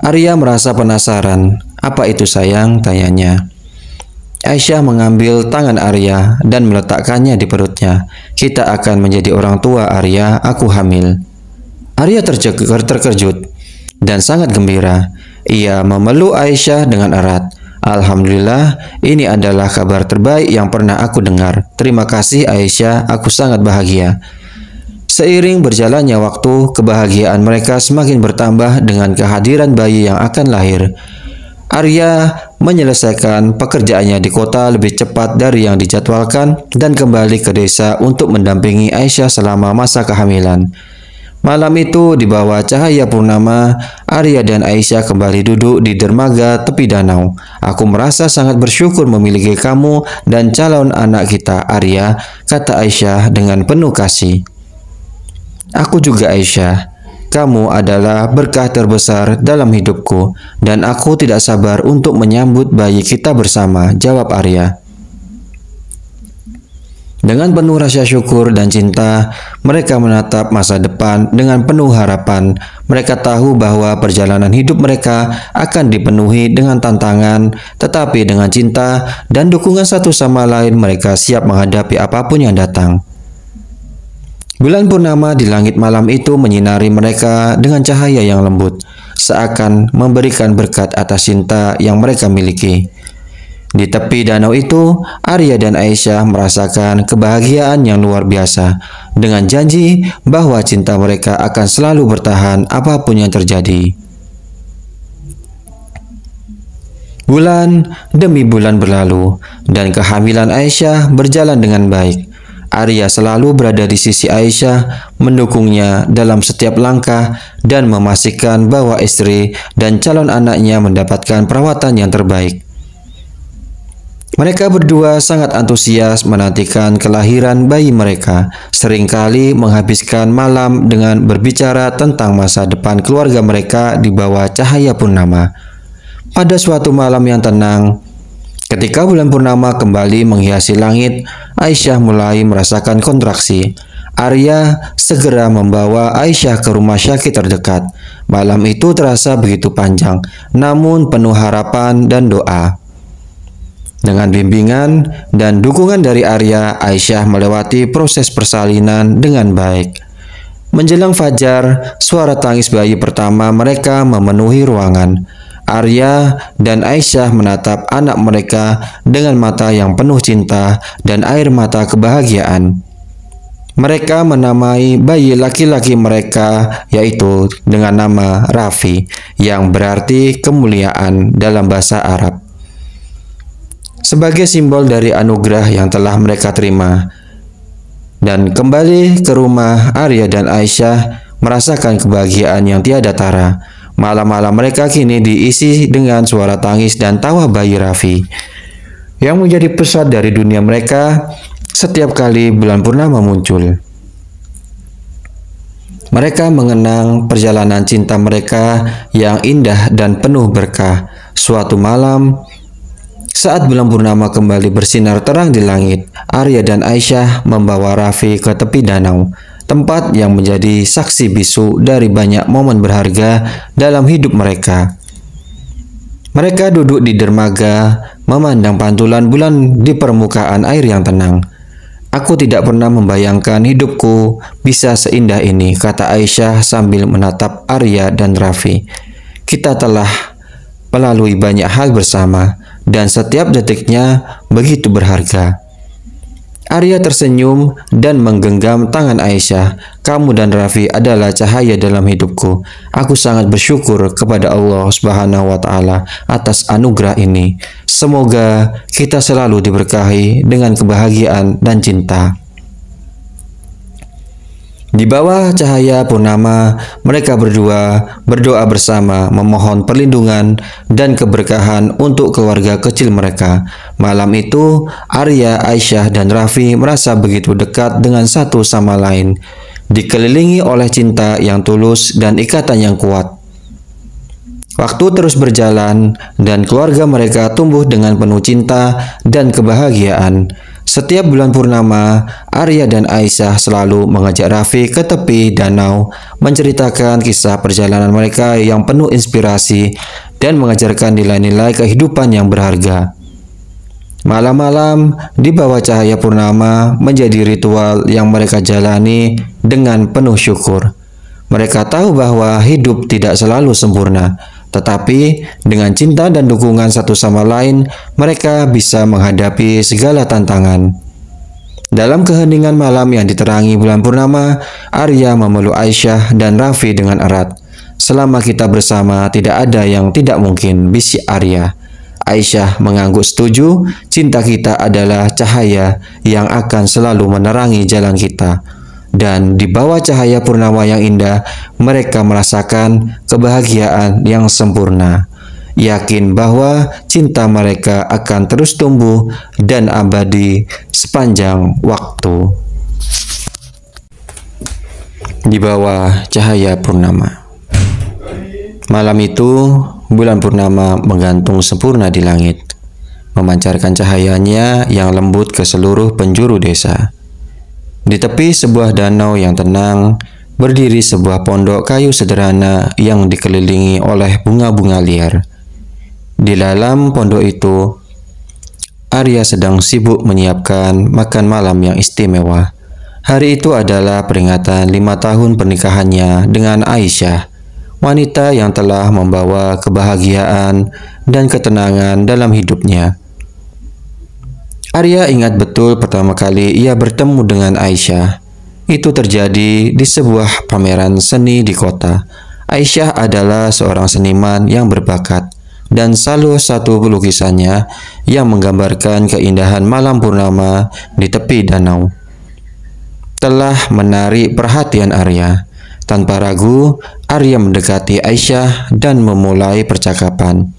Arya merasa penasaran. Apa itu sayang? tanyanya. Aisyah mengambil tangan Arya dan meletakkannya di perutnya. Kita akan menjadi orang tua Arya, aku hamil. Arya terkejut dan sangat gembira. Ia memeluk Aisyah dengan erat. Alhamdulillah, ini adalah kabar terbaik yang pernah aku dengar. Terima kasih Aisyah, aku sangat bahagia. Seiring berjalannya waktu, kebahagiaan mereka semakin bertambah dengan kehadiran bayi yang akan lahir. Arya menyelesaikan pekerjaannya di kota lebih cepat dari yang dijadwalkan dan kembali ke desa untuk mendampingi Aisyah selama masa kehamilan. Malam itu di bawah cahaya purnama, Arya dan Aisyah kembali duduk di dermaga tepi danau. Aku merasa sangat bersyukur memiliki kamu dan calon anak kita, Arya, kata Aisyah dengan penuh kasih. Aku juga Aisyah. Kamu adalah berkah terbesar dalam hidupku dan aku tidak sabar untuk menyambut bayi kita bersama, jawab Arya. Dengan penuh rasa syukur dan cinta, mereka menatap masa depan dengan penuh harapan. Mereka tahu bahwa perjalanan hidup mereka akan dipenuhi dengan tantangan, tetapi dengan cinta dan dukungan satu sama lain, mereka siap menghadapi apa pun yang datang. Bulan purnama di langit malam itu menyinari mereka dengan cahaya yang lembut, seakan memberikan berkat atas cinta yang mereka miliki. Di tepi danau itu, Arya dan Aisyah merasakan kebahagiaan yang luar biasa dengan janji bahwa cinta mereka akan selalu bertahan apa pun yang terjadi. Bulan demi bulan berlalu dan kehamilan Aisyah berjalan dengan baik. Arya selalu berada di sisi Aisyah, mendukungnya dalam setiap langkah dan memastikan bahwa istri dan calon anaknya mendapatkan perawatan yang terbaik. Mereka berdua sangat antusias menantikan kelahiran bayi mereka, sering kali menghabiskan malam dengan berbicara tentang masa depan keluarga mereka di bawah cahaya purnama. Pada suatu malam yang tenang, Ketika bulan purnama kembali menghiasi langit, Aisyah mulai merasakan kontraksi. Arya segera membawa Aisyah ke rumah sakit terdekat. Malam itu terasa begitu panjang, namun penuh harapan dan doa. Dengan bimbingan dan dukungan dari Arya, Aisyah melewati proses persalinan dengan baik. Menjelang fajar, suara tangis bayi pertama mereka memenuhi ruangan. Arya dan Aisyah menatap anak mereka dengan mata yang penuh cinta dan air mata kebahagiaan. Mereka menamai bayi laki-laki mereka yaitu dengan nama Rafi yang berarti kemuliaan dalam bahasa Arab. Sebagai simbol dari anugerah yang telah mereka terima. Dan kembali ke rumah Arya dan Aisyah merasakan kebahagiaan yang tiada tara Malam-malam mereka kini diisi dengan suara tangis dan tawa bayi Raffi. Yang menjadi pesat dari dunia mereka setiap kali bulan purnama muncul. Mereka mengenang perjalanan cinta mereka yang indah dan penuh berkah. Suatu malam, saat bulan purnama kembali bersinar terang di langit, Arya dan Aisyah membawa Raffi ke tepi danau tempat yang menjadi saksi bisu dari banyak momen berharga dalam hidup mereka. Mereka duduk di dermaga, memandang pantulan bulan di permukaan air yang tenang. Aku tidak pernah membayangkan hidupku bisa seindah ini, kata Aisyah sambil menatap Arya dan Raffi. Kita telah melalui banyak hal bersama, dan setiap detiknya begitu berharga. Arya tersenyum dan menggenggam tangan Aisyah. Kamu dan Raffi adalah cahaya dalam hidupku. Aku sangat bersyukur kepada Allah Subhanahu wa taala atas anugerah ini. Semoga kita selalu diberkahi dengan kebahagiaan dan cinta. Di bawah cahaya purnama, mereka berdua berdoa bersama memohon perlindungan dan keberkahan untuk keluarga kecil mereka. Malam itu, Arya, Aisyah, dan Raffi merasa begitu dekat dengan satu sama lain, dikelilingi oleh cinta yang tulus dan ikatan yang kuat. Waktu terus berjalan, dan keluarga mereka tumbuh dengan penuh cinta dan kebahagiaan. Setiap bulan purnama, Arya dan Aisyah selalu mengajak Raffi ke tepi danau, menceritakan kisah perjalanan mereka yang penuh inspirasi dan mengajarkan nilai-nilai kehidupan yang berharga. Malam-malam di bawah cahaya purnama menjadi ritual yang mereka jalani dengan penuh syukur. Mereka tahu bahwa hidup tidak selalu sempurna, Tetapi dengan cinta dan dukungan satu sama lain, mereka bisa menghadapi segala tantangan. Dalam keheningan malam yang diterangi bulan purnama, Arya memeluk Aisyah dan Raffi dengan erat. Selama kita bersama, tidak ada yang tidak mungkin, bisik Arya. Aisyah mengangguk setuju, cinta kita adalah cahaya yang akan selalu menerangi jalan kita dan di bawah cahaya purnama yang indah, mereka merasakan kebahagiaan yang sempurna. Yakin bahwa cinta mereka akan terus tumbuh dan abadi sepanjang waktu. Di bawah cahaya purnama. Malam itu, bulan purnama menggantung sempurna di langit, memancarkan cahayanya yang lembut ke seluruh penjuru desa. Di tepi sebuah danau yang tenang, berdiri sebuah pondok kayu sederhana yang dikelilingi oleh bunga-bunga liar. Di dalam pondok itu, Arya sedang sibuk menyiapkan makan malam yang istimewa. Hari itu adalah peringatan lima tahun pernikahannya dengan Aisyah, wanita yang telah membawa kebahagiaan dan ketenangan dalam hidupnya. Arya ingat betul pertama kali ia bertemu dengan Aisyah. Itu terjadi di sebuah pameran seni di kota. Aisyah adalah seorang seniman yang berbakat dan salah satu lukisannya yang menggambarkan keindahan malam purnama di tepi danau telah menarik perhatian Arya. Tanpa ragu, Arya mendekati Aisyah dan memulai percakapan.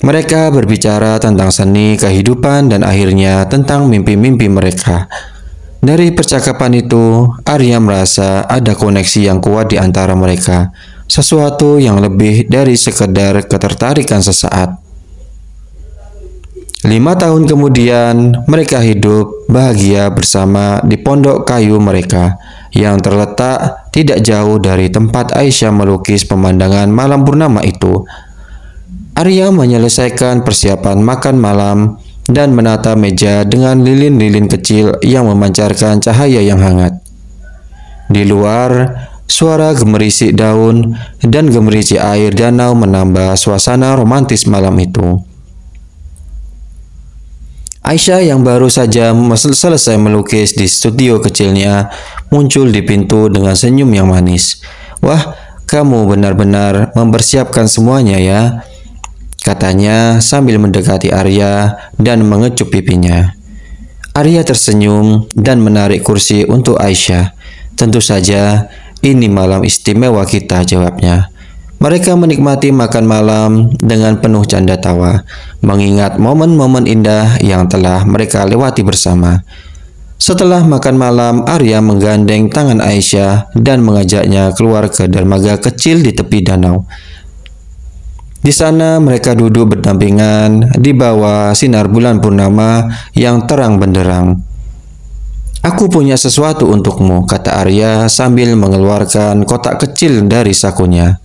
Mereka berbicara tentang seni, kehidupan, dan akhirnya tentang mimpi-mimpi mereka. Dari percakapan itu, Arya merasa ada koneksi yang kuat di antara mereka, sesuatu yang lebih dari sekedar ketertarikan sesaat. Lima tahun kemudian, mereka hidup bahagia bersama di pondok kayu mereka yang terletak tidak jauh dari tempat Aisyah melukis pemandangan malam purnama itu. Arya menyelesaikan persiapan makan malam dan menata meja dengan lilin-lilin kecil yang memancarkan cahaya yang hangat. Di luar, suara gemerisik daun dan gemerisik air danau menambah suasana romantis malam itu. Aisyah yang baru saja selesai melukis di studio kecilnya muncul di pintu dengan senyum yang manis. Wah, kamu benar-benar mempersiapkan semuanya ya katanya sambil mendekati Arya dan mengecup pipinya. Arya tersenyum dan menarik kursi untuk Aisyah. Tentu saja, ini malam istimewa kita, jawabnya. Mereka menikmati makan malam dengan penuh canda tawa, mengingat momen-momen indah yang telah mereka lewati bersama. Setelah makan malam, Arya menggandeng tangan Aisyah dan mengajaknya keluar ke dermaga kecil di tepi danau. Di sana mereka duduk berdampingan di bawah sinar bulan purnama yang terang benderang. Aku punya sesuatu untukmu, kata Arya sambil mengeluarkan kotak kecil dari sakunya.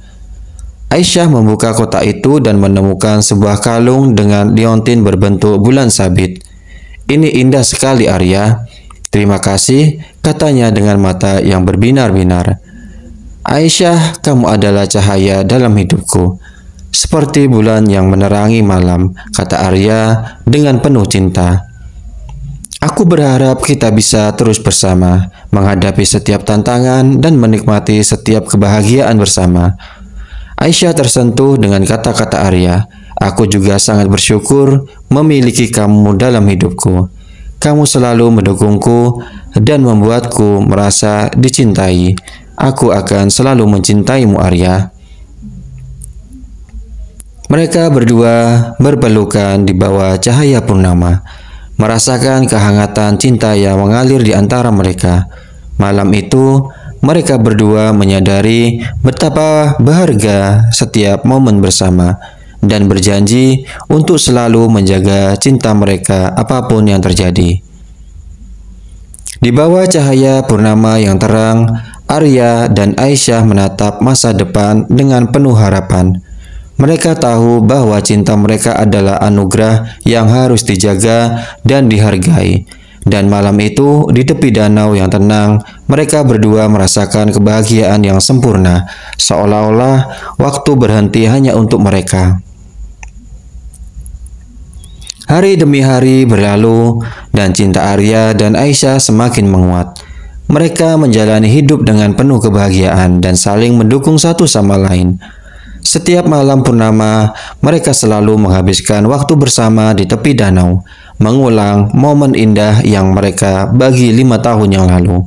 Aisyah membuka kotak itu dan menemukan sebuah kalung dengan liontin berbentuk bulan sabit. Ini indah sekali Arya. Terima kasih, katanya dengan mata yang berbinar-binar. Aisyah, kamu adalah cahaya dalam hidupku seperti bulan yang menerangi malam, kata Arya dengan penuh cinta. Aku berharap kita bisa terus bersama, menghadapi setiap tantangan dan menikmati setiap kebahagiaan bersama. Aisyah tersentuh dengan kata-kata Arya. Aku juga sangat bersyukur memiliki kamu dalam hidupku. Kamu selalu mendukungku dan membuatku merasa dicintai. Aku akan selalu mencintaimu, Arya. Mereka berdua berpelukan di bawah cahaya purnama, merasakan kehangatan cinta yang mengalir di antara mereka. Malam itu, mereka berdua menyadari betapa berharga setiap momen bersama dan berjanji untuk selalu menjaga cinta mereka apa pun yang terjadi. Di bawah cahaya purnama yang terang, Arya dan Aisyah menatap masa depan dengan penuh harapan. Mereka tahu bahwa cinta mereka adalah anugerah yang harus dijaga dan dihargai. Dan malam itu, di tepi danau yang tenang, mereka berdua merasakan kebahagiaan yang sempurna, seolah-olah waktu berhenti hanya untuk mereka. Hari demi hari berlalu, dan cinta Arya dan Aisyah semakin menguat. Mereka menjalani hidup dengan penuh kebahagiaan dan saling mendukung satu sama lain. Setiap malam purnama, mereka selalu menghabiskan waktu bersama di tepi danau, mengulang momen indah yang mereka bagi lima tahun yang lalu.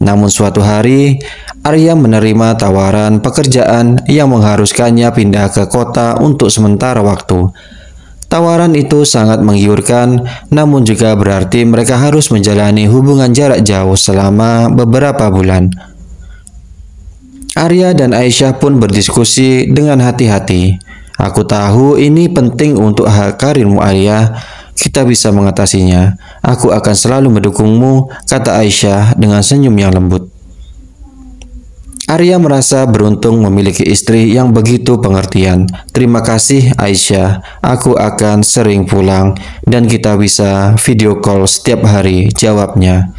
Namun suatu hari, Arya menerima tawaran pekerjaan yang mengharuskannya pindah ke kota untuk sementara waktu. Tawaran itu sangat menggiurkan, namun juga berarti mereka harus menjalani hubungan jarak jauh selama beberapa bulan. Arya dan Aisyah pun berdiskusi dengan hati-hati. Aku tahu ini penting untuk hak karirmu Arya. Kita bisa mengatasinya. Aku akan selalu mendukungmu, kata Aisyah dengan senyum yang lembut. Arya merasa beruntung memiliki istri yang begitu pengertian. Terima kasih Aisyah, aku akan sering pulang dan kita bisa video call setiap hari, jawabnya.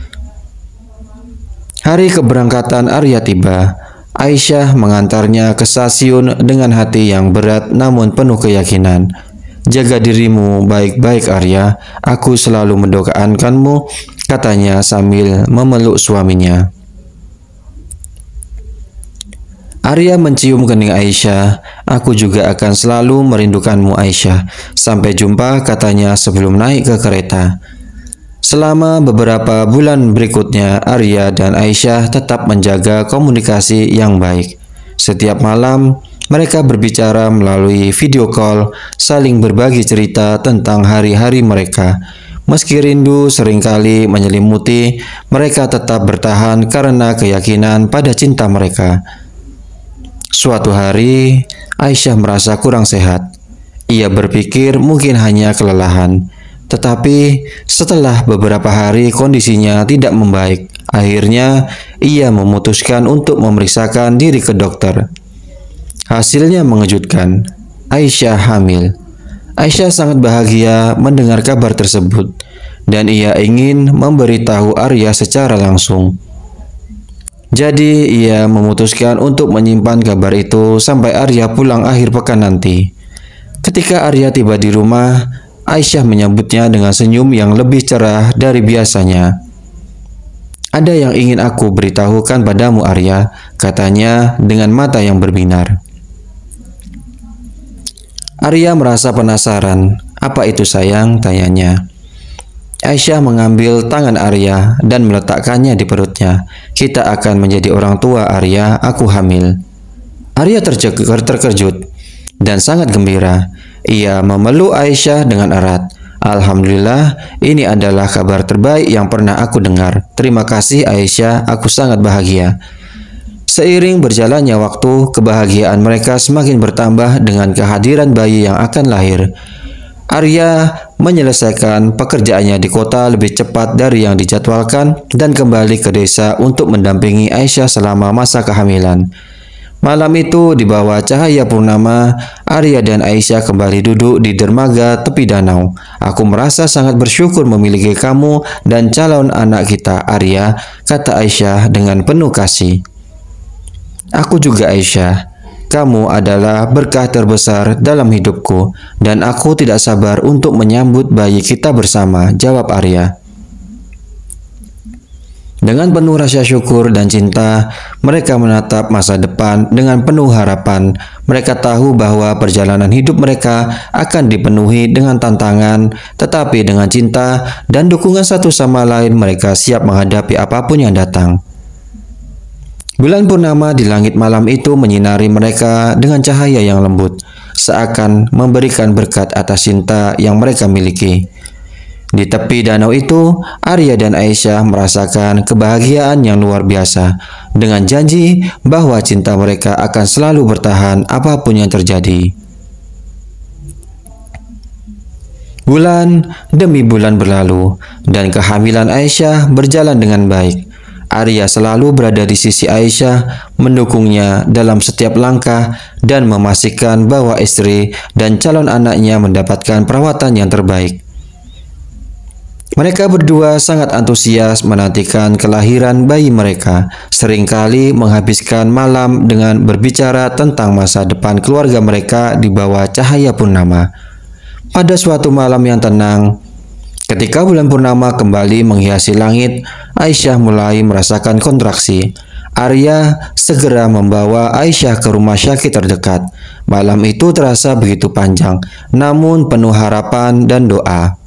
Hari keberangkatan Arya tiba. Aisyah mengantarnya ke stasiun dengan hati yang berat namun penuh keyakinan. Jaga dirimu baik-baik Arya, aku selalu mendoakanmu, katanya sambil memeluk suaminya. Arya mencium kening Aisyah, aku juga akan selalu merindukanmu Aisyah. Sampai jumpa katanya sebelum naik ke kereta. Selama beberapa bulan berikutnya, Arya dan Aisyah tetap menjaga komunikasi yang baik. Setiap malam, mereka berbicara melalui video call, saling berbagi cerita tentang hari-hari mereka. Meski rindu sering kali menyelimuti, mereka tetap bertahan karena keyakinan pada cinta mereka. Suatu hari, Aisyah merasa kurang sehat. Ia berpikir mungkin hanya kelelahan. Tetapi setelah beberapa hari kondisinya tidak membaik. Akhirnya ia memutuskan untuk memeriksakan diri ke dokter. Hasilnya mengejutkan. Aisyah hamil. Aisyah sangat bahagia mendengar kabar tersebut dan ia ingin memberitahu Arya secara langsung. Jadi ia memutuskan untuk menyimpan kabar itu sampai Arya pulang akhir pekan nanti. Ketika Arya tiba di rumah, Aisyah menyambutnya dengan senyum yang lebih cerah dari biasanya. Ada yang ingin aku beritahukan padamu Arya, katanya dengan mata yang berbinar. Arya merasa penasaran. Apa itu sayang? Tanyanya. Aisyah mengambil tangan Arya dan meletakkannya di perutnya. Kita akan menjadi orang tua Arya, aku hamil. Arya terkejut dan sangat gembira. Ia memeluk Aisyah dengan erat. Alhamdulillah, ini adalah kabar terbaik yang pernah aku dengar. Terima kasih Aisyah, aku sangat bahagia. Seiring berjalannya waktu, kebahagiaan mereka semakin bertambah dengan kehadiran bayi yang akan lahir. Arya menyelesaikan pekerjaannya di kota lebih cepat dari yang dijadwalkan dan kembali ke desa untuk mendampingi Aisyah selama masa kehamilan. Malam itu di bawah cahaya purnama, Arya dan Aisyah kembali duduk di dermaga tepi danau. Aku merasa sangat bersyukur memiliki kamu dan calon anak kita, Arya, kata Aisyah dengan penuh kasih. Aku juga Aisyah. Kamu adalah berkah terbesar dalam hidupku dan aku tidak sabar untuk menyambut bayi kita bersama, jawab Arya. Dengan penuh rasa syukur dan cinta, mereka menatap masa depan dengan penuh harapan. Mereka tahu bahwa perjalanan hidup mereka akan dipenuhi dengan tantangan, tetapi dengan cinta dan dukungan satu sama lain, mereka siap menghadapi apa pun yang datang. Bulan purnama di langit malam itu menyinari mereka dengan cahaya yang lembut, seakan memberikan berkat atas cinta yang mereka miliki. Di tepi danau itu, Arya dan Aisyah merasakan kebahagiaan yang luar biasa dengan janji bahwa cinta mereka akan selalu bertahan apa pun yang terjadi. Bulan demi bulan berlalu dan kehamilan Aisyah berjalan dengan baik. Arya selalu berada di sisi Aisyah, mendukungnya dalam setiap langkah dan memastikan bahwa istri dan calon anaknya mendapatkan perawatan yang terbaik. Mereka berdua sangat antusias menantikan kelahiran bayi mereka, sering kali menghabiskan malam dengan berbicara tentang masa depan keluarga mereka di bawah cahaya purnama. Pada suatu malam yang tenang, ketika bulan purnama kembali menghiasi langit, Aisyah mulai merasakan kontraksi. Arya segera membawa Aisyah ke rumah sakit terdekat. Malam itu terasa begitu panjang, namun penuh harapan dan doa.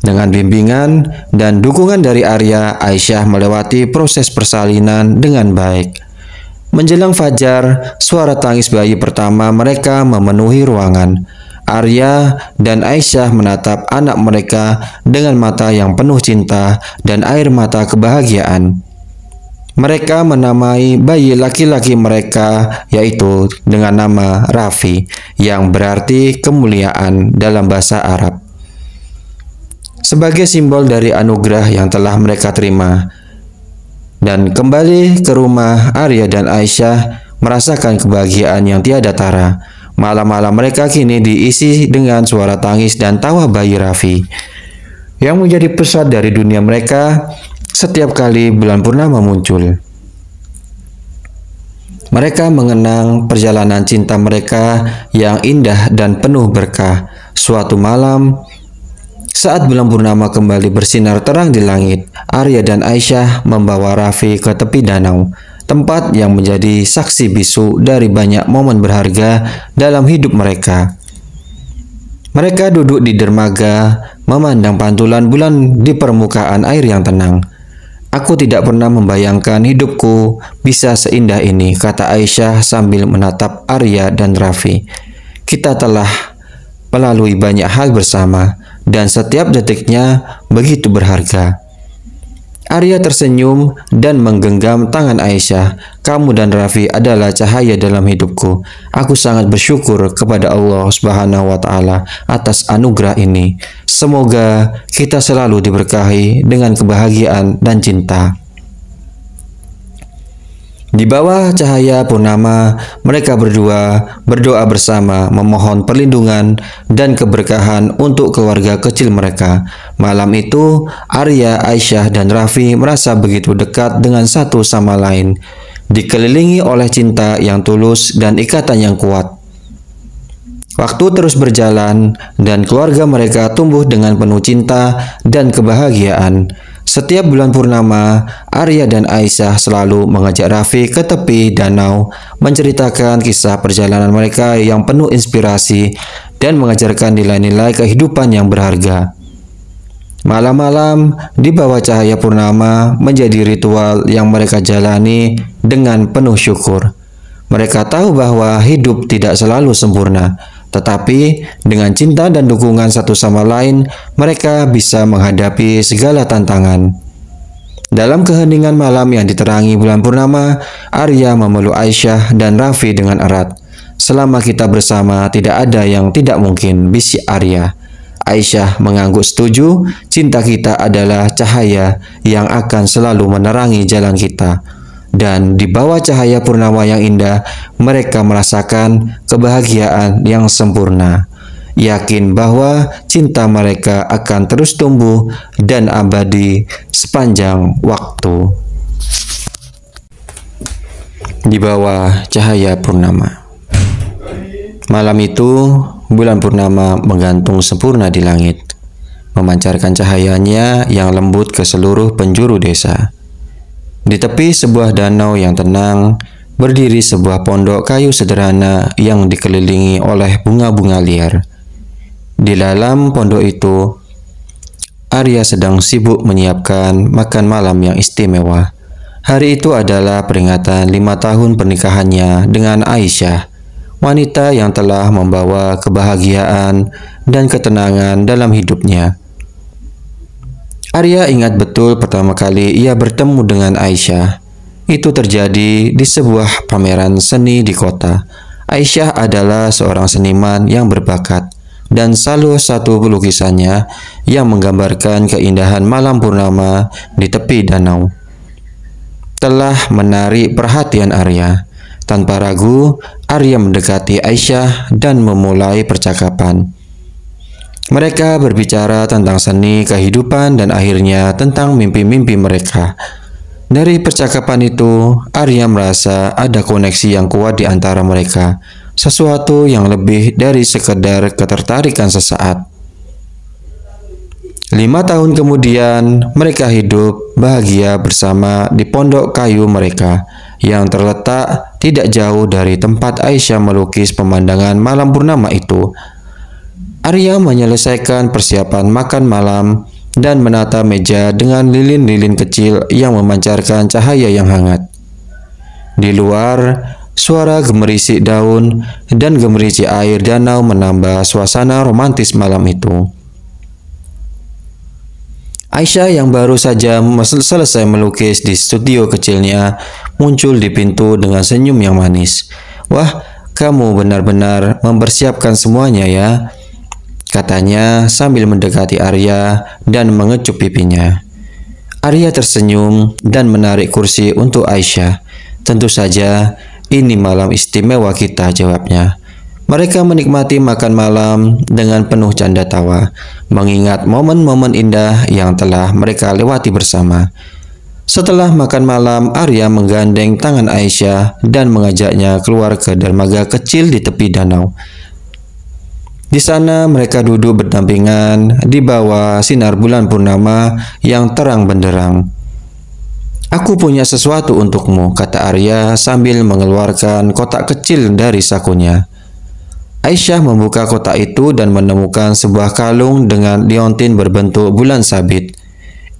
Dengan bimbingan dan dukungan dari Arya, Aisyah melewati proses persalinan dengan baik. Menjelang fajar, suara tangis bayi pertama mereka memenuhi ruangan. Arya dan Aisyah menatap anak mereka dengan mata yang penuh cinta dan air mata kebahagiaan. Mereka menamai bayi laki-laki mereka yaitu dengan nama Rafi yang berarti kemuliaan dalam bahasa Arab sebagai simbol dari anugerah yang telah mereka terima. Dan kembali ke rumah Arya dan Aisyah merasakan kebahagiaan yang tiada tara. Malam-malam mereka kini diisi dengan suara tangis dan tawa bayi Raffi. Yang menjadi pusat dari dunia mereka setiap kali bulan purnama muncul. Mereka mengenang perjalanan cinta mereka yang indah dan penuh berkah. Suatu malam, saat bulan purnama kembali bersinar terang di langit, Arya dan Aisyah membawa Raffi ke tepi danau, tempat yang menjadi saksi bisu dari banyak momen berharga dalam hidup mereka. Mereka duduk di dermaga, memandang pantulan bulan di permukaan air yang tenang. Aku tidak pernah membayangkan hidupku bisa seindah ini, kata Aisyah sambil menatap Arya dan Raffi. Kita telah melalui banyak hal bersama, dan setiap detiknya begitu berharga. Arya tersenyum dan menggenggam tangan Aisyah. Kamu dan Raffi adalah cahaya dalam hidupku. Aku sangat bersyukur kepada Allah Subhanahu wa taala atas anugerah ini. Semoga kita selalu diberkahi dengan kebahagiaan dan cinta. Di bawah cahaya purnama, mereka berdua berdoa bersama memohon perlindungan dan keberkahan untuk keluarga kecil mereka. Malam itu, Arya, Aisyah, dan Raffi merasa begitu dekat dengan satu sama lain, dikelilingi oleh cinta yang tulus dan ikatan yang kuat. Waktu terus berjalan, dan keluarga mereka tumbuh dengan penuh cinta dan kebahagiaan. Setiap bulan purnama, Arya dan Aisyah selalu mengajak Raffi ke tepi danau menceritakan kisah perjalanan mereka yang penuh inspirasi dan mengajarkan nilai-nilai kehidupan yang berharga. Malam-malam di bawah cahaya purnama menjadi ritual yang mereka jalani dengan penuh syukur. Mereka tahu bahwa hidup tidak selalu sempurna, tetapi dengan cinta dan dukungan satu sama lain, mereka bisa menghadapi segala tantangan. Dalam keheningan malam yang diterangi bulan purnama, Arya memeluk Aisyah dan Raffi dengan erat. Selama kita bersama, tidak ada yang tidak mungkin, bisik Arya. Aisyah mengangguk setuju, cinta kita adalah cahaya yang akan selalu menerangi jalan kita dan di bawah cahaya purnama yang indah, mereka merasakan kebahagiaan yang sempurna. Yakin bahwa cinta mereka akan terus tumbuh dan abadi sepanjang waktu. Di bawah cahaya purnama, malam itu bulan purnama menggantung sempurna di langit, memancarkan cahayanya yang lembut ke seluruh penjuru desa. Di tepi sebuah danau yang tenang, berdiri sebuah pondok kayu sederhana yang dikelilingi oleh bunga-bunga liar. Di dalam pondok itu, Arya sedang sibuk menyiapkan makan malam yang istimewa. Hari itu adalah peringatan lima tahun pernikahannya dengan Aisyah, wanita yang telah membawa kebahagiaan dan ketenangan dalam hidupnya. Arya ingat betul pertama kali ia bertemu dengan Aisyah. Itu terjadi di sebuah pameran seni di kota. Aisyah adalah seorang seniman yang berbakat dan salah satu lukisannya yang menggambarkan keindahan malam purnama di tepi danau telah menarik perhatian Arya. Tanpa ragu, Arya mendekati Aisyah dan memulai percakapan. Mereka berbicara tentang seni, kehidupan, dan akhirnya tentang mimpi-mimpi mereka. Dari percakapan itu, Arya merasa ada koneksi yang kuat di antara mereka, sesuatu yang lebih dari sekedar ketertarikan sesaat. Lima tahun kemudian, mereka hidup bahagia bersama di pondok kayu mereka yang terletak tidak jauh dari tempat Aisyah melukis pemandangan malam purnama itu. Arya menyelesaikan persiapan makan malam dan menata meja dengan lilin-lilin kecil yang memancarkan cahaya yang hangat. Di luar, suara gemerisik daun dan gemerisik air danau menambah suasana romantis malam itu. Aisyah yang baru saja selesai melukis di studio kecilnya muncul di pintu dengan senyum yang manis. Wah, kamu benar-benar mempersiapkan semuanya ya, katanya sambil mendekati Arya dan mengecup pipinya. Arya tersenyum dan menarik kursi untuk Aisyah. Tentu saja, ini malam istimewa kita, jawabnya. Mereka menikmati makan malam dengan penuh canda tawa, mengingat momen-momen indah yang telah mereka lewati bersama. Setelah makan malam, Arya menggandeng tangan Aisyah dan mengajaknya keluar ke dermaga kecil di tepi danau. Di sana mereka duduk berdampingan di bawah sinar bulan purnama yang terang benderang. Aku punya sesuatu untukmu, kata Arya sambil mengeluarkan kotak kecil dari sakunya. Aisyah membuka kotak itu dan menemukan sebuah kalung dengan liontin berbentuk bulan sabit.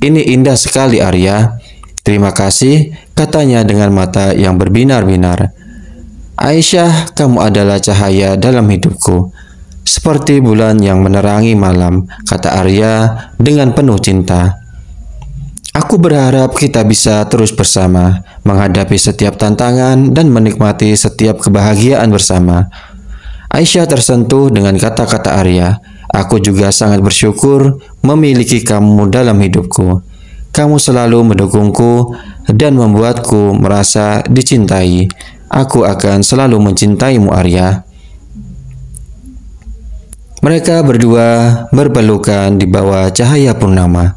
Ini indah sekali Arya. Terima kasih, katanya dengan mata yang berbinar-binar. Aisyah, kamu adalah cahaya dalam hidupku. Seperti bulan yang menerangi malam, kata Arya dengan penuh cinta. Aku berharap kita bisa terus bersama, menghadapi setiap tantangan dan menikmati setiap kebahagiaan bersama. Aisyah tersentuh dengan kata-kata Arya. Aku juga sangat bersyukur memiliki kamu dalam hidupku. Kamu selalu mendukungku dan membuatku merasa dicintai. Aku akan selalu mencintaimu Arya. Mereka berdua berpelukan di bawah cahaya purnama,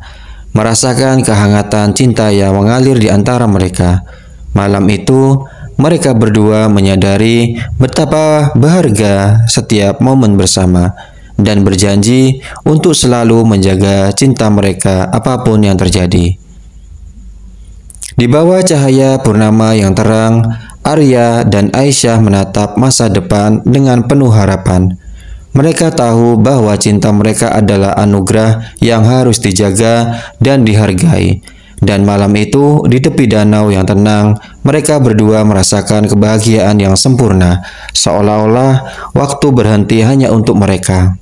merasakan kehangatan cinta yang mengalir di antara mereka. Malam itu, mereka berdua menyadari betapa berharga setiap momen bersama dan berjanji untuk selalu menjaga cinta mereka apa pun yang terjadi. Di bawah cahaya purnama yang terang, Arya dan Aisyah menatap masa depan dengan penuh harapan. Mereka tahu bahwa cinta mereka adalah anugerah yang harus dijaga dan dihargai dan malam itu, di tepi danau yang tenang, mereka berdua merasakan kebahagiaan yang sempurna, seolah-olah waktu berhenti hanya untuk mereka.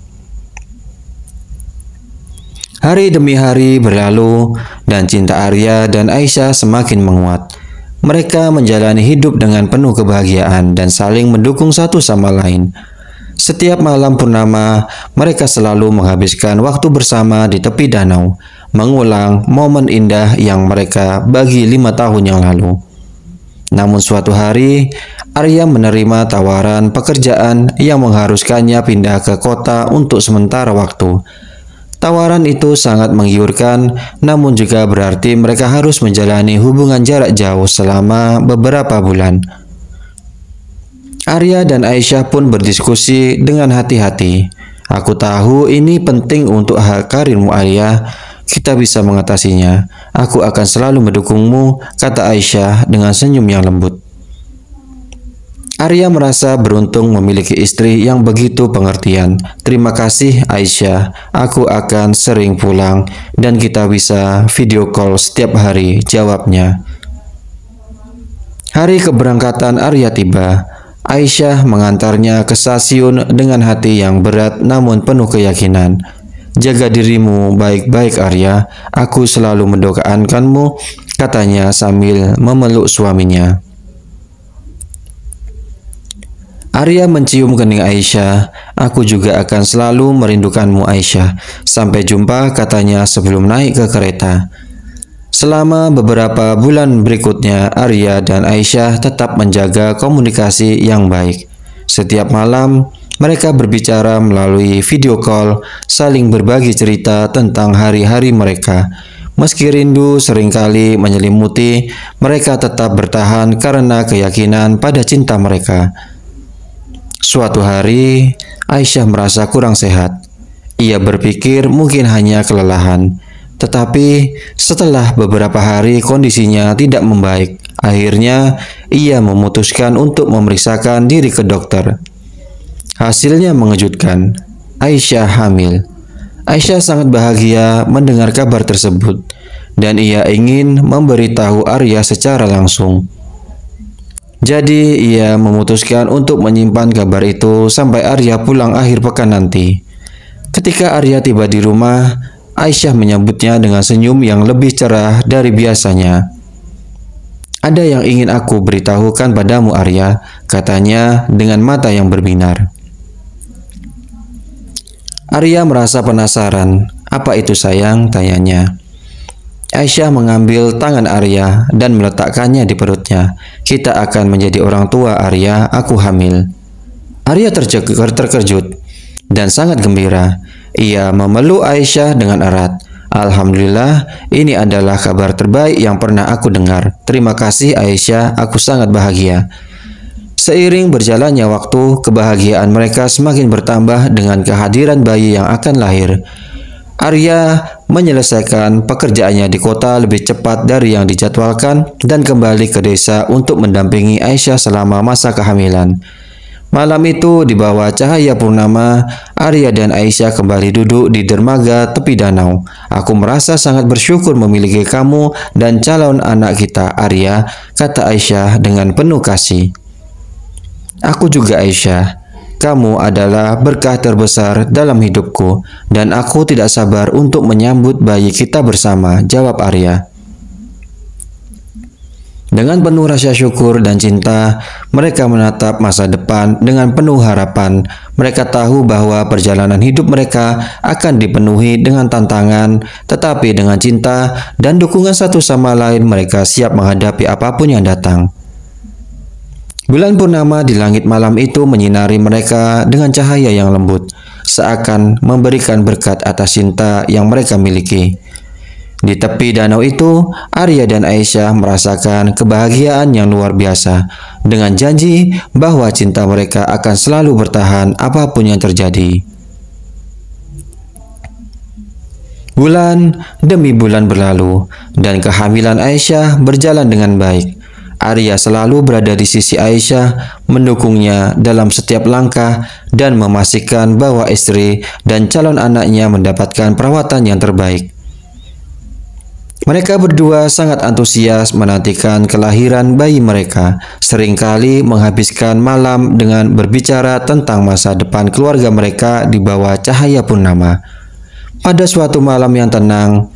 Hari demi hari berlalu, dan cinta Arya dan Aisyah semakin menguat. Mereka menjalani hidup dengan penuh kebahagiaan dan saling mendukung satu sama lain. Setiap malam purnama, mereka selalu menghabiskan waktu bersama di tepi danau, mengulang momen indah yang mereka bagi lima tahun yang lalu. Namun suatu hari, Arya menerima tawaran pekerjaan yang mengharuskannya pindah ke kota untuk sementara waktu. Tawaran itu sangat menggiurkan, namun juga berarti mereka harus menjalani hubungan jarak jauh selama beberapa bulan. Arya dan Aisyah pun berdiskusi dengan hati-hati. Aku tahu ini penting untuk hak karirmu Arya, kita bisa mengatasinya. Aku akan selalu mendukungmu, kata Aisyah dengan senyum yang lembut. Arya merasa beruntung memiliki istri yang begitu pengertian. Terima kasih Aisyah, aku akan sering pulang dan kita bisa video call setiap hari, jawabnya. Hari keberangkatan Arya tiba. Aisyah mengantarnya ke stasiun dengan hati yang berat namun penuh keyakinan. Jaga dirimu baik-baik Arya, aku selalu mendoakanmu, katanya sambil memeluk suaminya. Arya mencium kening Aisyah. Aku juga akan selalu merindukanmu Aisyah. Sampai jumpa katanya sebelum naik ke kereta. Selama beberapa bulan berikutnya, Arya dan Aisyah tetap menjaga komunikasi yang baik. Setiap malam, Mereka berbicara melalui video call, saling berbagi cerita tentang hari-hari mereka. Meski rindu sering kali menyelimuti, mereka tetap bertahan karena keyakinan pada cinta mereka. Suatu hari, Aisyah merasa kurang sehat. Ia berpikir mungkin hanya kelelahan. Tetapi setelah beberapa hari kondisinya tidak membaik. Akhirnya ia memutuskan untuk memeriksakan diri ke dokter. Hasilnya mengejutkan. Aisyah hamil. Aisyah sangat bahagia mendengar kabar tersebut dan ia ingin memberitahu Arya secara langsung. Jadi ia memutuskan untuk menyimpan kabar itu sampai Arya pulang akhir pekan nanti. Ketika Arya tiba di rumah, Aisyah menyambutnya dengan senyum yang lebih cerah dari biasanya. Ada yang ingin aku beritahukan padamu Arya, katanya dengan mata yang berbinar. Arya merasa penasaran. Apa itu sayang? tanyanya. Aisyah mengambil tangan Arya dan meletakkannya di perutnya. Kita akan menjadi orang tua Arya, aku hamil. Arya terkejut dan sangat gembira. Ia memeluk Aisyah dengan erat. Alhamdulillah, ini adalah kabar terbaik yang pernah aku dengar. Terima kasih Aisyah, aku sangat bahagia. Seiring berjalannya waktu, kebahagiaan mereka semakin bertambah dengan kehadiran bayi yang akan lahir. Arya menyelesaikan pekerjaannya di kota lebih cepat dari yang dijadwalkan dan kembali ke desa untuk mendampingi Aisyah selama masa kehamilan. Malam itu di bawah cahaya purnama, Arya dan Aisyah kembali duduk di dermaga tepi danau. Aku merasa sangat bersyukur memiliki kamu dan calon anak kita, Arya, kata Aisyah dengan penuh kasih. Aku juga Aisyah. Kamu adalah berkah terbesar dalam hidupku dan aku tidak sabar untuk menyambut bayi kita bersama, jawab Arya. Dengan penuh rasa syukur dan cinta, mereka menatap masa depan dengan penuh harapan. Mereka tahu bahwa perjalanan hidup mereka akan dipenuhi dengan tantangan, tetapi dengan cinta dan dukungan satu sama lain, mereka siap menghadapi apa pun yang datang. Bulan purnama di langit malam itu menyinari mereka dengan cahaya yang lembut, seakan memberikan berkat atas cinta yang mereka miliki. Di tepi danau itu, Arya dan Aisyah merasakan kebahagiaan yang luar biasa dengan janji bahwa cinta mereka akan selalu bertahan apa pun yang terjadi. Bulan demi bulan berlalu dan kehamilan Aisyah berjalan dengan baik. Arya selalu berada di sisi Aisyah, mendukungnya dalam setiap langkah dan memastikan bahwa istri dan calon anaknya mendapatkan perawatan yang terbaik. Mereka berdua sangat antusias menantikan kelahiran bayi mereka, sering kali menghabiskan malam dengan berbicara tentang masa depan keluarga mereka di bawah cahaya purnama. Pada suatu malam yang tenang,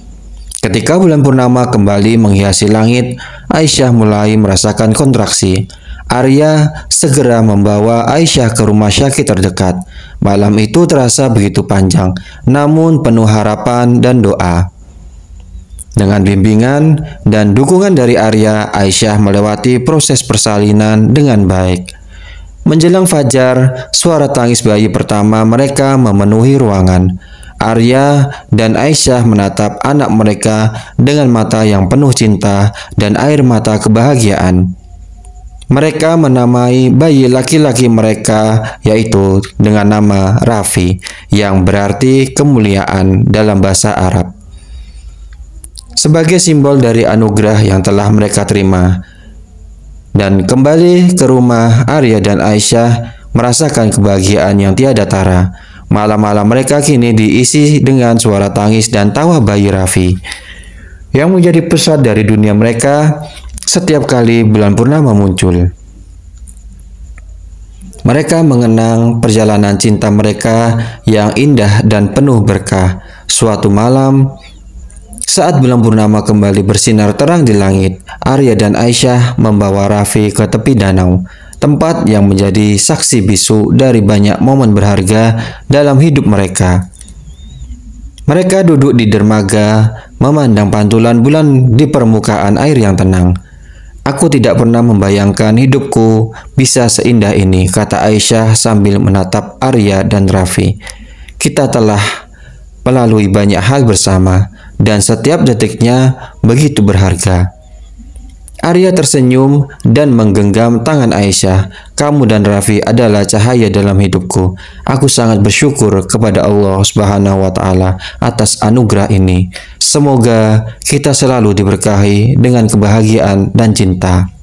ketika bulan purnama kembali menghiasi langit, Aisyah mulai merasakan kontraksi. Arya segera membawa Aisyah ke rumah sakit terdekat. Malam itu terasa begitu panjang, namun penuh harapan dan doa. Dengan bimbingan dan dukungan dari Arya, Aisyah melewati proses persalinan dengan baik. Menjelang fajar, suara tangis bayi pertama mereka memenuhi ruangan. Arya dan Aisyah menatap anak mereka dengan mata yang penuh cinta dan air mata kebahagiaan. Mereka menamai bayi laki-laki mereka yaitu dengan nama Rafi yang berarti kemuliaan dalam bahasa Arab sebagai simbol dari anugerah yang telah mereka terima. Dan kembali ke rumah Arya dan Aisyah merasakan kebahagiaan yang tiada tara. Malam-malam mereka kini diisi dengan suara tangis dan tawa bayi Raffi. Yang menjadi pusat dari dunia mereka setiap kali bulan purnama muncul. Mereka mengenang perjalanan cinta mereka yang indah dan penuh berkah. Suatu malam, saat bulan purnama kembali bersinar terang di langit, Arya dan Aisyah membawa Raffi ke tepi danau, tempat yang menjadi saksi bisu dari banyak momen berharga dalam hidup mereka. Mereka duduk di dermaga, memandang pantulan bulan di permukaan air yang tenang. Aku tidak pernah membayangkan hidupku bisa seindah ini, kata Aisyah sambil menatap Arya dan Raffi. Kita telah melalui banyak hal bersama, dan setiap detiknya begitu berharga. Arya tersenyum dan menggenggam tangan Aisyah. Kamu dan Raffi adalah cahaya dalam hidupku. Aku sangat bersyukur kepada Allah Subhanahu wa taala atas anugerah ini. Semoga kita selalu diberkahi dengan kebahagiaan dan cinta.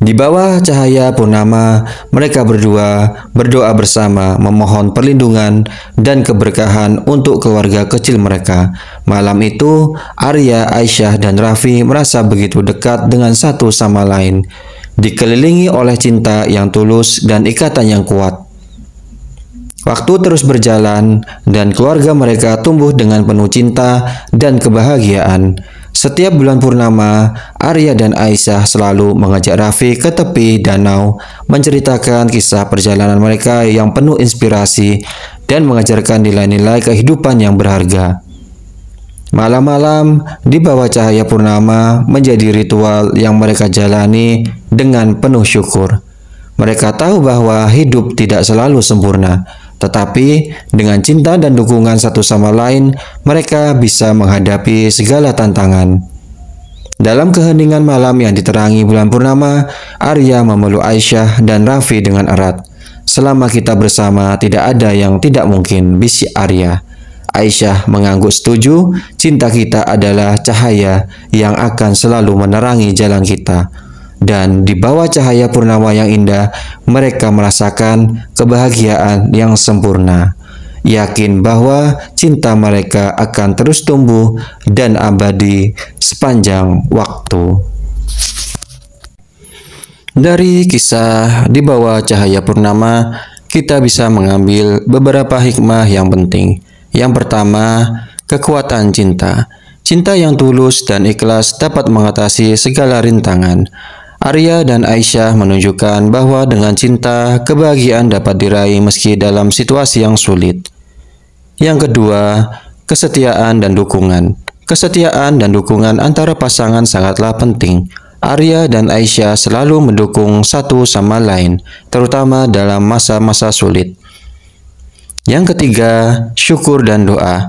Di bawah cahaya purnama, mereka berdua berdoa bersama memohon perlindungan dan keberkahan untuk keluarga kecil mereka. Malam itu, Arya, Aisyah, dan Raffi merasa begitu dekat dengan satu sama lain, dikelilingi oleh cinta yang tulus dan ikatan yang kuat. Waktu terus berjalan, dan keluarga mereka tumbuh dengan penuh cinta dan kebahagiaan. Setiap bulan purnama, Arya dan Aisyah selalu mengajak Raffi ke tepi danau, menceritakan kisah perjalanan mereka yang penuh inspirasi dan mengajarkan nilai-nilai kehidupan yang berharga. Malam-malam di bawah cahaya purnama menjadi ritual yang mereka jalani dengan penuh syukur. Mereka tahu bahwa hidup tidak selalu sempurna, tetapi dengan cinta dan dukungan satu sama lain, mereka bisa menghadapi segala tantangan. Dalam keheningan malam yang diterangi bulan purnama, Arya memeluk Aisyah dan Raffi dengan erat. Selama kita bersama, tidak ada yang tidak mungkin, bisik Arya. Aisyah mengangguk setuju, cinta kita adalah cahaya yang akan selalu menerangi jalan kita dan di bawah cahaya purnama yang indah, mereka merasakan kebahagiaan yang sempurna. Yakin bahwa cinta mereka akan terus tumbuh dan abadi sepanjang waktu. Dari kisah di bawah cahaya purnama, kita bisa mengambil beberapa hikmah yang penting. Yang pertama, kekuatan cinta. Cinta yang tulus dan ikhlas dapat mengatasi segala rintangan. Arya dan Aisyah menunjukkan bahwa dengan cinta, kebahagiaan dapat diraih meski dalam situasi yang sulit. Yang kedua, kesetiaan dan dukungan. Kesetiaan dan dukungan antara pasangan sangatlah penting. Arya dan Aisyah selalu mendukung satu sama lain, terutama dalam masa-masa sulit. Yang ketiga, syukur dan doa.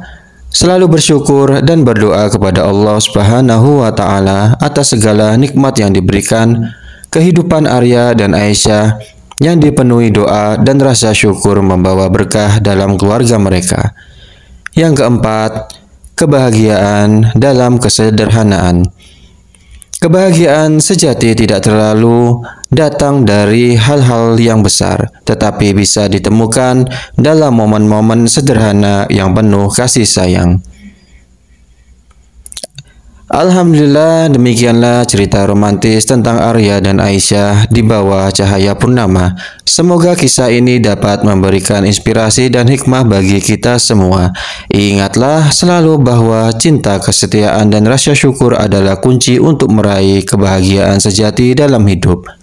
Selalu bersyukur dan berdoa kepada Allah Subhanahu wa taala atas segala nikmat yang diberikan kehidupan Arya dan Aisyah yang dipenuhi doa dan rasa syukur membawa berkah dalam keluarga mereka. Yang keempat, kebahagiaan dalam kesederhanaan. Kebahagiaan sejati tidak terlalu datang dari hal-hal yang besar, tetapi bisa ditemukan dalam momen-momen sederhana yang penuh kasih sayang. Alhamdulillah demikianlah cerita romantis tentang Arya dan Aisyah di bawah cahaya purnama. Semoga kisah ini dapat memberikan inspirasi dan hikmah bagi kita semua. Ingatlah selalu bahwa cinta, kesetiaan, dan rasa syukur adalah kunci untuk meraih kebahagiaan sejati dalam hidup.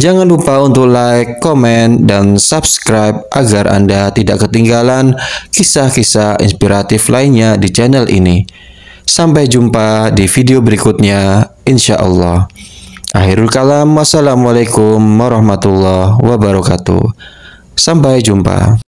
Jangan lupa untuk like, komen, dan subscribe agar Anda tidak ketinggalan kisah-kisah inspiratif lainnya di channel ini. Sampai jumpa di video berikutnya, insya Allah. Akhirul kalam, wassalamualaikum warahmatullahi wabarakatuh. Sampai jumpa.